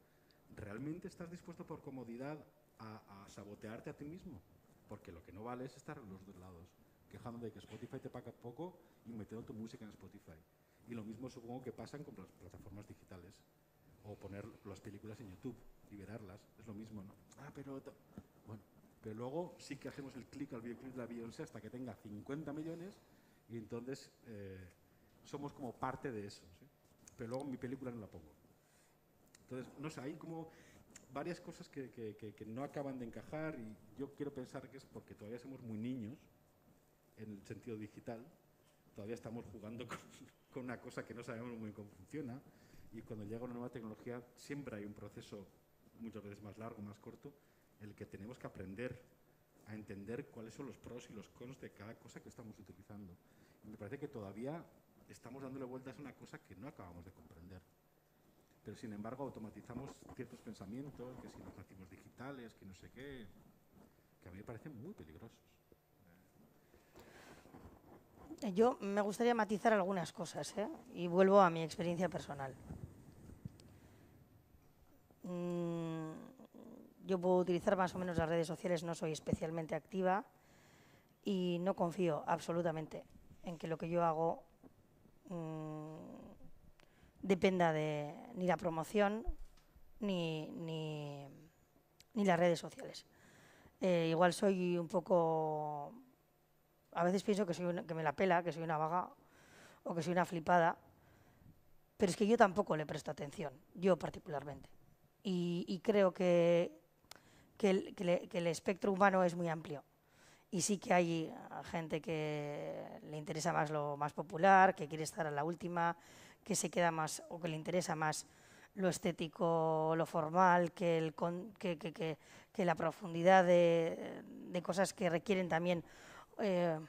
¿realmente estás dispuesto por comodidad a, a sabotearte a ti mismo? Porque lo que no vale es estar en los dos lados, quejando de que Spotify te paga poco y metiendo tu música en Spotify. Y lo mismo supongo que pasan con las plataformas digitales o poner las películas en YouTube, liberarlas, es lo mismo, ¿no? Ah, pero... Bueno, Pero luego sí que hacemos el clic al videoclip de la Beyoncé hasta que tenga 50 millones y entonces eh, somos como parte de eso. ¿sí? Pero luego mi película no la pongo. Entonces, no sé, hay como varias cosas que, que- que- que no acaban de encajar y yo quiero pensar que es porque todavía somos muy niños en el sentido digital. Todavía estamos jugando con, con una cosa que no sabemos muy bien cómo funciona y cuando llega una nueva tecnología siempre hay un proceso muchas veces más largo, más corto, el que tenemos que aprender a entender cuáles son los pros y los cons de cada cosa que estamos utilizando. Me parece que todavía estamos dándole vueltas a una cosa que no acabamos de comprender. Pero sin embargo automatizamos ciertos pensamientos, que si los nacimos digitales, que no sé qué, que a mí me parecen muy peligrosos. Yo me gustaría matizar algunas cosas ¿eh? y vuelvo a mi experiencia personal. Mm, yo puedo utilizar más o menos las redes sociales, no soy especialmente activa y no confío absolutamente en que lo que yo hago mm, dependa de ni la promoción ni, ni, ni las redes sociales. Eh, igual soy un poco a veces pienso que, soy que me la pela, que soy una vaga o que soy una flipada, pero es que yo tampoco le presto atención, yo particularmente. Y creo que, que, el, que le- que el espectro humano es muy amplio. Y sí que hay ah, gente que le interesa más lo más popular, que quiere estar a la última, que se queda más o que le interesa más lo estético, lo formal, que, el que- que- que la profundidad de, de cosas que requieren también eh,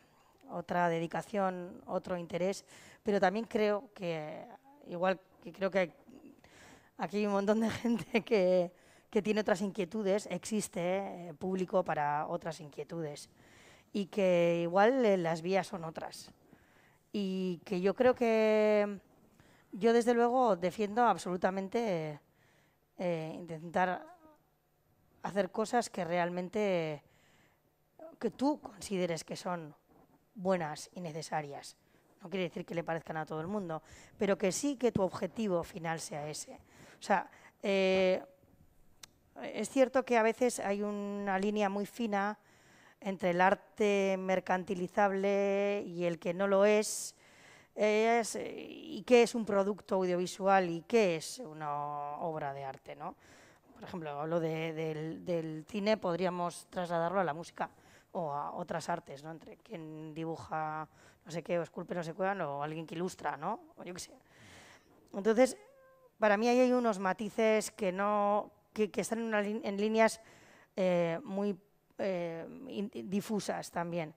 otra dedicación, otro interés, pero también creo que, igual que creo que hay- aquí hay un montón de gente que, que tiene otras inquietudes, existe eh, público para otras inquietudes y que igual eh, las vías son otras. Y que yo creo que yo desde luego defiendo absolutamente eh, intentar hacer cosas que realmente que tú consideres que son buenas y necesarias. No quiere decir que le parezcan a todo el mundo, pero que sí que tu objetivo final sea ese. O sea, es cierto que a veces hay una línea muy fina entre el arte mercantilizable y el que no lo es, y qué es un producto audiovisual y qué es una obra de arte, ¿no? Por ejemplo, hablo de- del, del cine, podríamos trasladarlo a la música o a otras artes, ¿no? Entre quien dibuja no sé qué o esculpe no sé qué o alguien que ilustra, ¿no? O yo qué sé. Entonces, para mí ahí hay unos matices que no que, están en, una en líneas eh, muy eh, difusas también.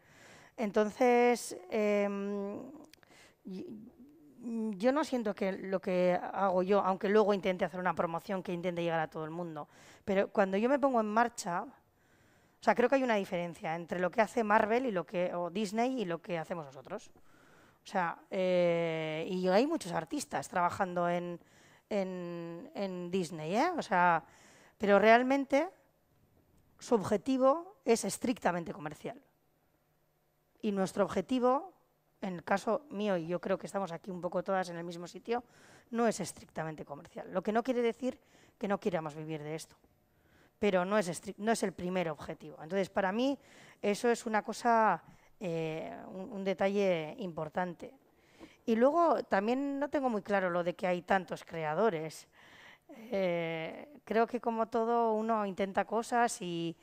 Entonces, em, yo no siento que lo que hago yo, aunque luego intente hacer una promoción que intente llegar a todo el mundo, pero cuando yo me pongo en marcha, o sea, creo que hay una diferencia entre lo que hace Marvel y lo que, o Disney y lo que hacemos nosotros. O sea, eh, y hay muchos artistas trabajando en, en, en Disney, ¿eh? O sea, pero realmente su objetivo es estrictamente comercial. Y nuestro objetivo, en el caso mío, y yo creo que estamos aquí un poco todas en el mismo sitio, no es estrictamente comercial. Lo que no quiere decir que no queramos vivir de esto pero no es, no es el primer objetivo. Entonces, para mí, eso es una cosa, eh, un detalle importante. Y luego también no tengo muy claro lo de que hay tantos creadores. Eh, creo que como todo uno intenta cosas y,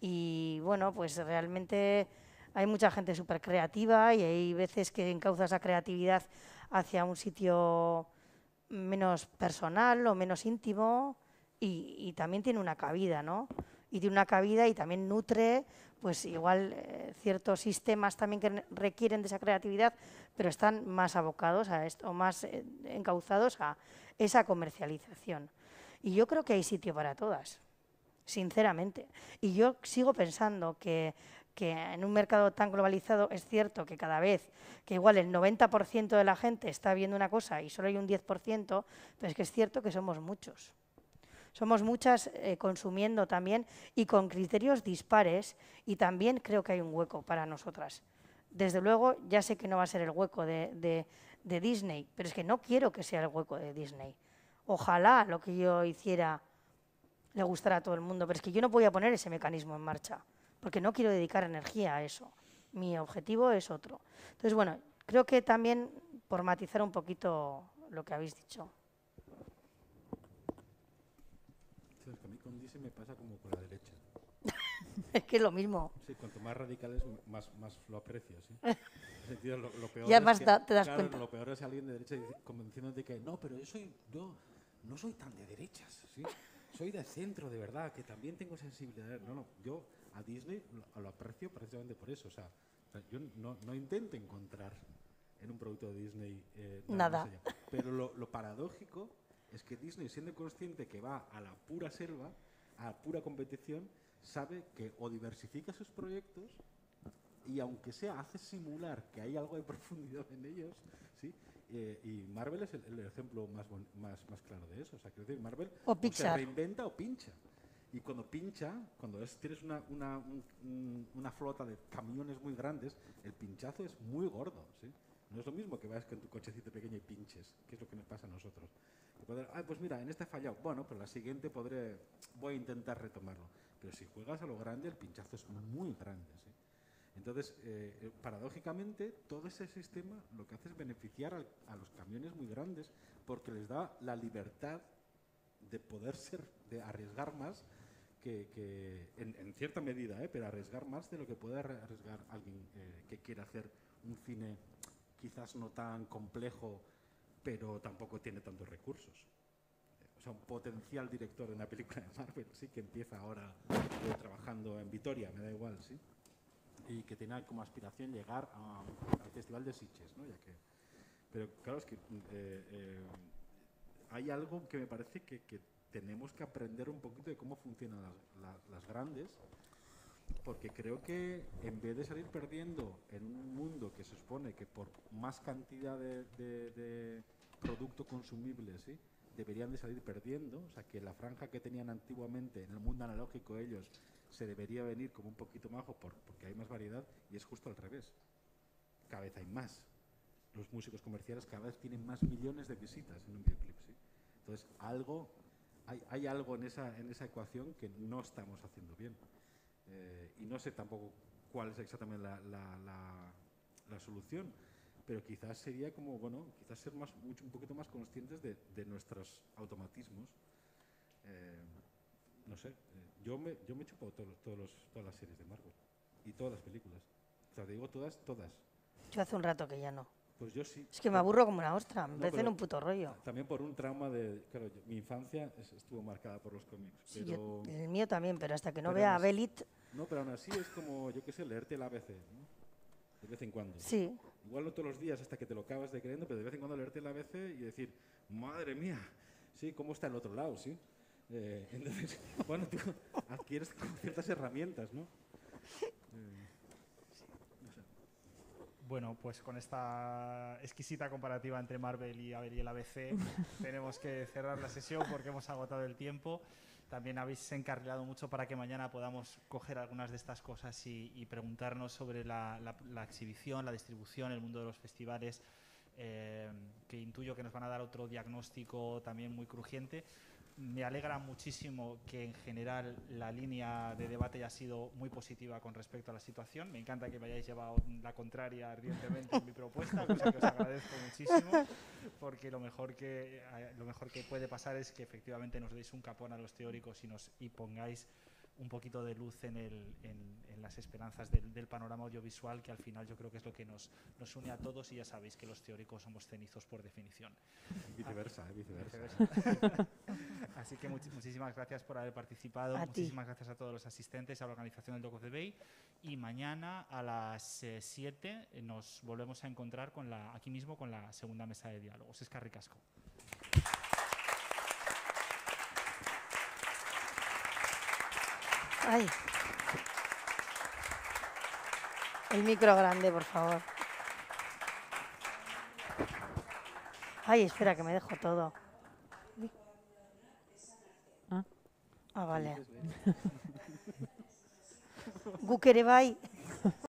y, bueno, pues realmente hay mucha gente súper creativa y hay veces que encauza esa creatividad hacia un sitio menos personal o menos íntimo y, y también tiene una cabida, ¿no? Y tiene una cabida y también nutre, pues igual eh, ciertos sistemas también que requieren de esa creatividad, pero están más abocados a esto, o más eh, encauzados a esa comercialización. Y yo creo que hay sitio para todas, sinceramente. Y yo sigo pensando que, que en un mercado tan globalizado es cierto que cada vez, que igual el 90% de la gente está viendo una cosa y solo hay un 10%, pero es que es cierto que somos muchos. Somos muchas eh, consumiendo también y con criterios dispares y también creo que hay un hueco para nosotras. Desde luego, ya sé que no va a ser el hueco de, de- de Disney, pero es que no quiero que sea el hueco de Disney. Ojalá lo que yo hiciera le gustara a todo el mundo, pero es que yo no voy a poner ese mecanismo en marcha, porque no quiero dedicar energía a eso. Mi objetivo es otro. Entonces, bueno, creo que también por matizar un poquito lo que habéis dicho. A mí con Disney me pasa como con la derecha. es que es lo mismo. Sí, cuanto más radical es, más, más lo aprecio, ¿sí? En ese sentido, lo, lo peor Ya es más que- da- te das claro, cuenta. Lo peor es alguien de derecha convenciéndote que no, pero yo soy, yo no soy tan de derechas, ¿sí? Soy de centro, de verdad, que también tengo sensibilidad. No, no, yo a Disney lo, lo aprecio precisamente por eso. O sea, yo no, no intento encontrar en un producto de Disney eh, Nada. allá. Pero lo, lo paradójico es que Disney, siendo consciente que va a la pura selva, a la pura competición, sabe que o diversifica sus proyectos y aunque sea hace simular que hay algo de profundidad en ellos, ¿sí? Eh, y Marvel es el, el ejemplo más, bon- más, más claro de eso. O sea, quiero decir, Marvel O se Pixar. reinventa o pincha. Y cuando pincha, cuando es- tienes una, una, un- un- una flota de camiones muy grandes, el pinchazo es muy gordo. ¿sí? No es lo mismo que vayas con tu cochecito pequeño y pinches, que es lo que nos pasa a nosotros. Poder, "Ay, pues mira, en este he fallado. Bueno, pero la siguiente podré, voy a intentar retomarlo. Pero si juegas a lo grande, el pinchazo es muy grande. ¿sí? Entonces, eh, eh, paradójicamente, todo ese sistema lo que hace es beneficiar a, los camiones muy grandes porque les da la libertad de poder ser, de arriesgar más que, en, cierta medida, ¿eh? pero arriesgar más de lo que puede arri- arriesgar alguien eh, que quiere hacer un cine quizás no tan complejo, pero tampoco tiene tantos recursos. O sea, un potencial director de una película de Marvel, sí, que empieza ahora eh, trabajando en Vitoria, me da igual, sí y que tenía como aspiración llegar a- al Festival de Sitges, ¿no? Ya que, pero claro, es que eh, eh, hay algo que me parece que, que tenemos que aprender un poquito de cómo funcionan las, las- las grandes, porque creo que en vez de salir perdiendo en un mundo que se supone que por más cantidad de, de- de producto consumible, ¿sí? Deberían de salir perdiendo, o sea que la franja que tenían antiguamente en el mundo analógico ellos se debería venir como un poquito más bajo por- porque hay más variedad y es justo al revés. Cada vez hay más. Los músicos comerciales cada vez tienen más millones de visitas en un videoclip. ¿sí? Entonces, algo, hay, hay algo en esa, en esa ecuación que no estamos haciendo bien. Eh, y no sé tampoco cuál es exactamente la, la- solución, pero quizás sería como, bueno, quizás ser más, mucho, un poquito más conscientes de, de nuestros automatismos. Eh, no sé, eh, yo me, yo me he chupado todos, los- todos los- todas las series de Marvel y todas las películas. O sea, te digo todas, todas. Yo hace un rato que ya no. Pues yo sí. Es que me aburro como una ostra, me No, un puto rollo. También por un trauma de, claro, yo- mi infancia es- estuvo marcada por los cómics. Sí, pero, yo- el mío también, pero hasta que no vea a. Belit, no, pero aún así es como, yo qué sé, leerte el ABC, ¿no? De vez en cuando. sí. Igual no todos los días hasta que te lo acabas de creyendo, pero de vez en cuando leerte el ABC y decir, madre mía, sí, ¿cómo está el otro lado? ¿sí? Eh, entonces, bueno, tú adquieres ciertas herramientas, ¿no? Eh, no sé. Bueno, pues con esta exquisita comparativa entre Marvel y, a ver, y el ABC tenemos que cerrar la sesión porque hemos agotado el tiempo. También habéis encarrilado mucho para que mañana podamos coger algunas de estas cosas y, preguntarnos sobre la exhibición, la distribución, el mundo de los festivales, eh, que intuyo que nos van a dar otro diagnóstico también muy crujiente. Me alegra muchísimo que en general la línea de debate haya sido muy positiva con respecto a la situación. Me encanta que me hayáis llevado la contraria ardientemente en mi propuesta, cosa que os agradezco muchísimo, porque lo mejor que eh, lo mejor que puede pasar es que efectivamente nos deis un capón a los teóricos y nos y pongáis un poquito de luz en, el, en, en las esperanzas del, del panorama audiovisual, que al final yo creo que es lo que nos, nos une a todos y ya sabéis que los teóricos somos cenizos por definición. Viceversa, eh, viceversa. Viceversa. Así que muchi- muchísimas gracias por haber participado. A ti. muchísimas gracias a todos los asistentes, a la organización del Doc of the Bay. Y mañana a las 7 nos volvemos a encontrar con la, aquí mismo con la segunda mesa de diálogos. Es Carricasco. Ay. El micro grande, por favor. Ay, espera, que me dejo todo. Ah. Ah, vale. Gukerebai.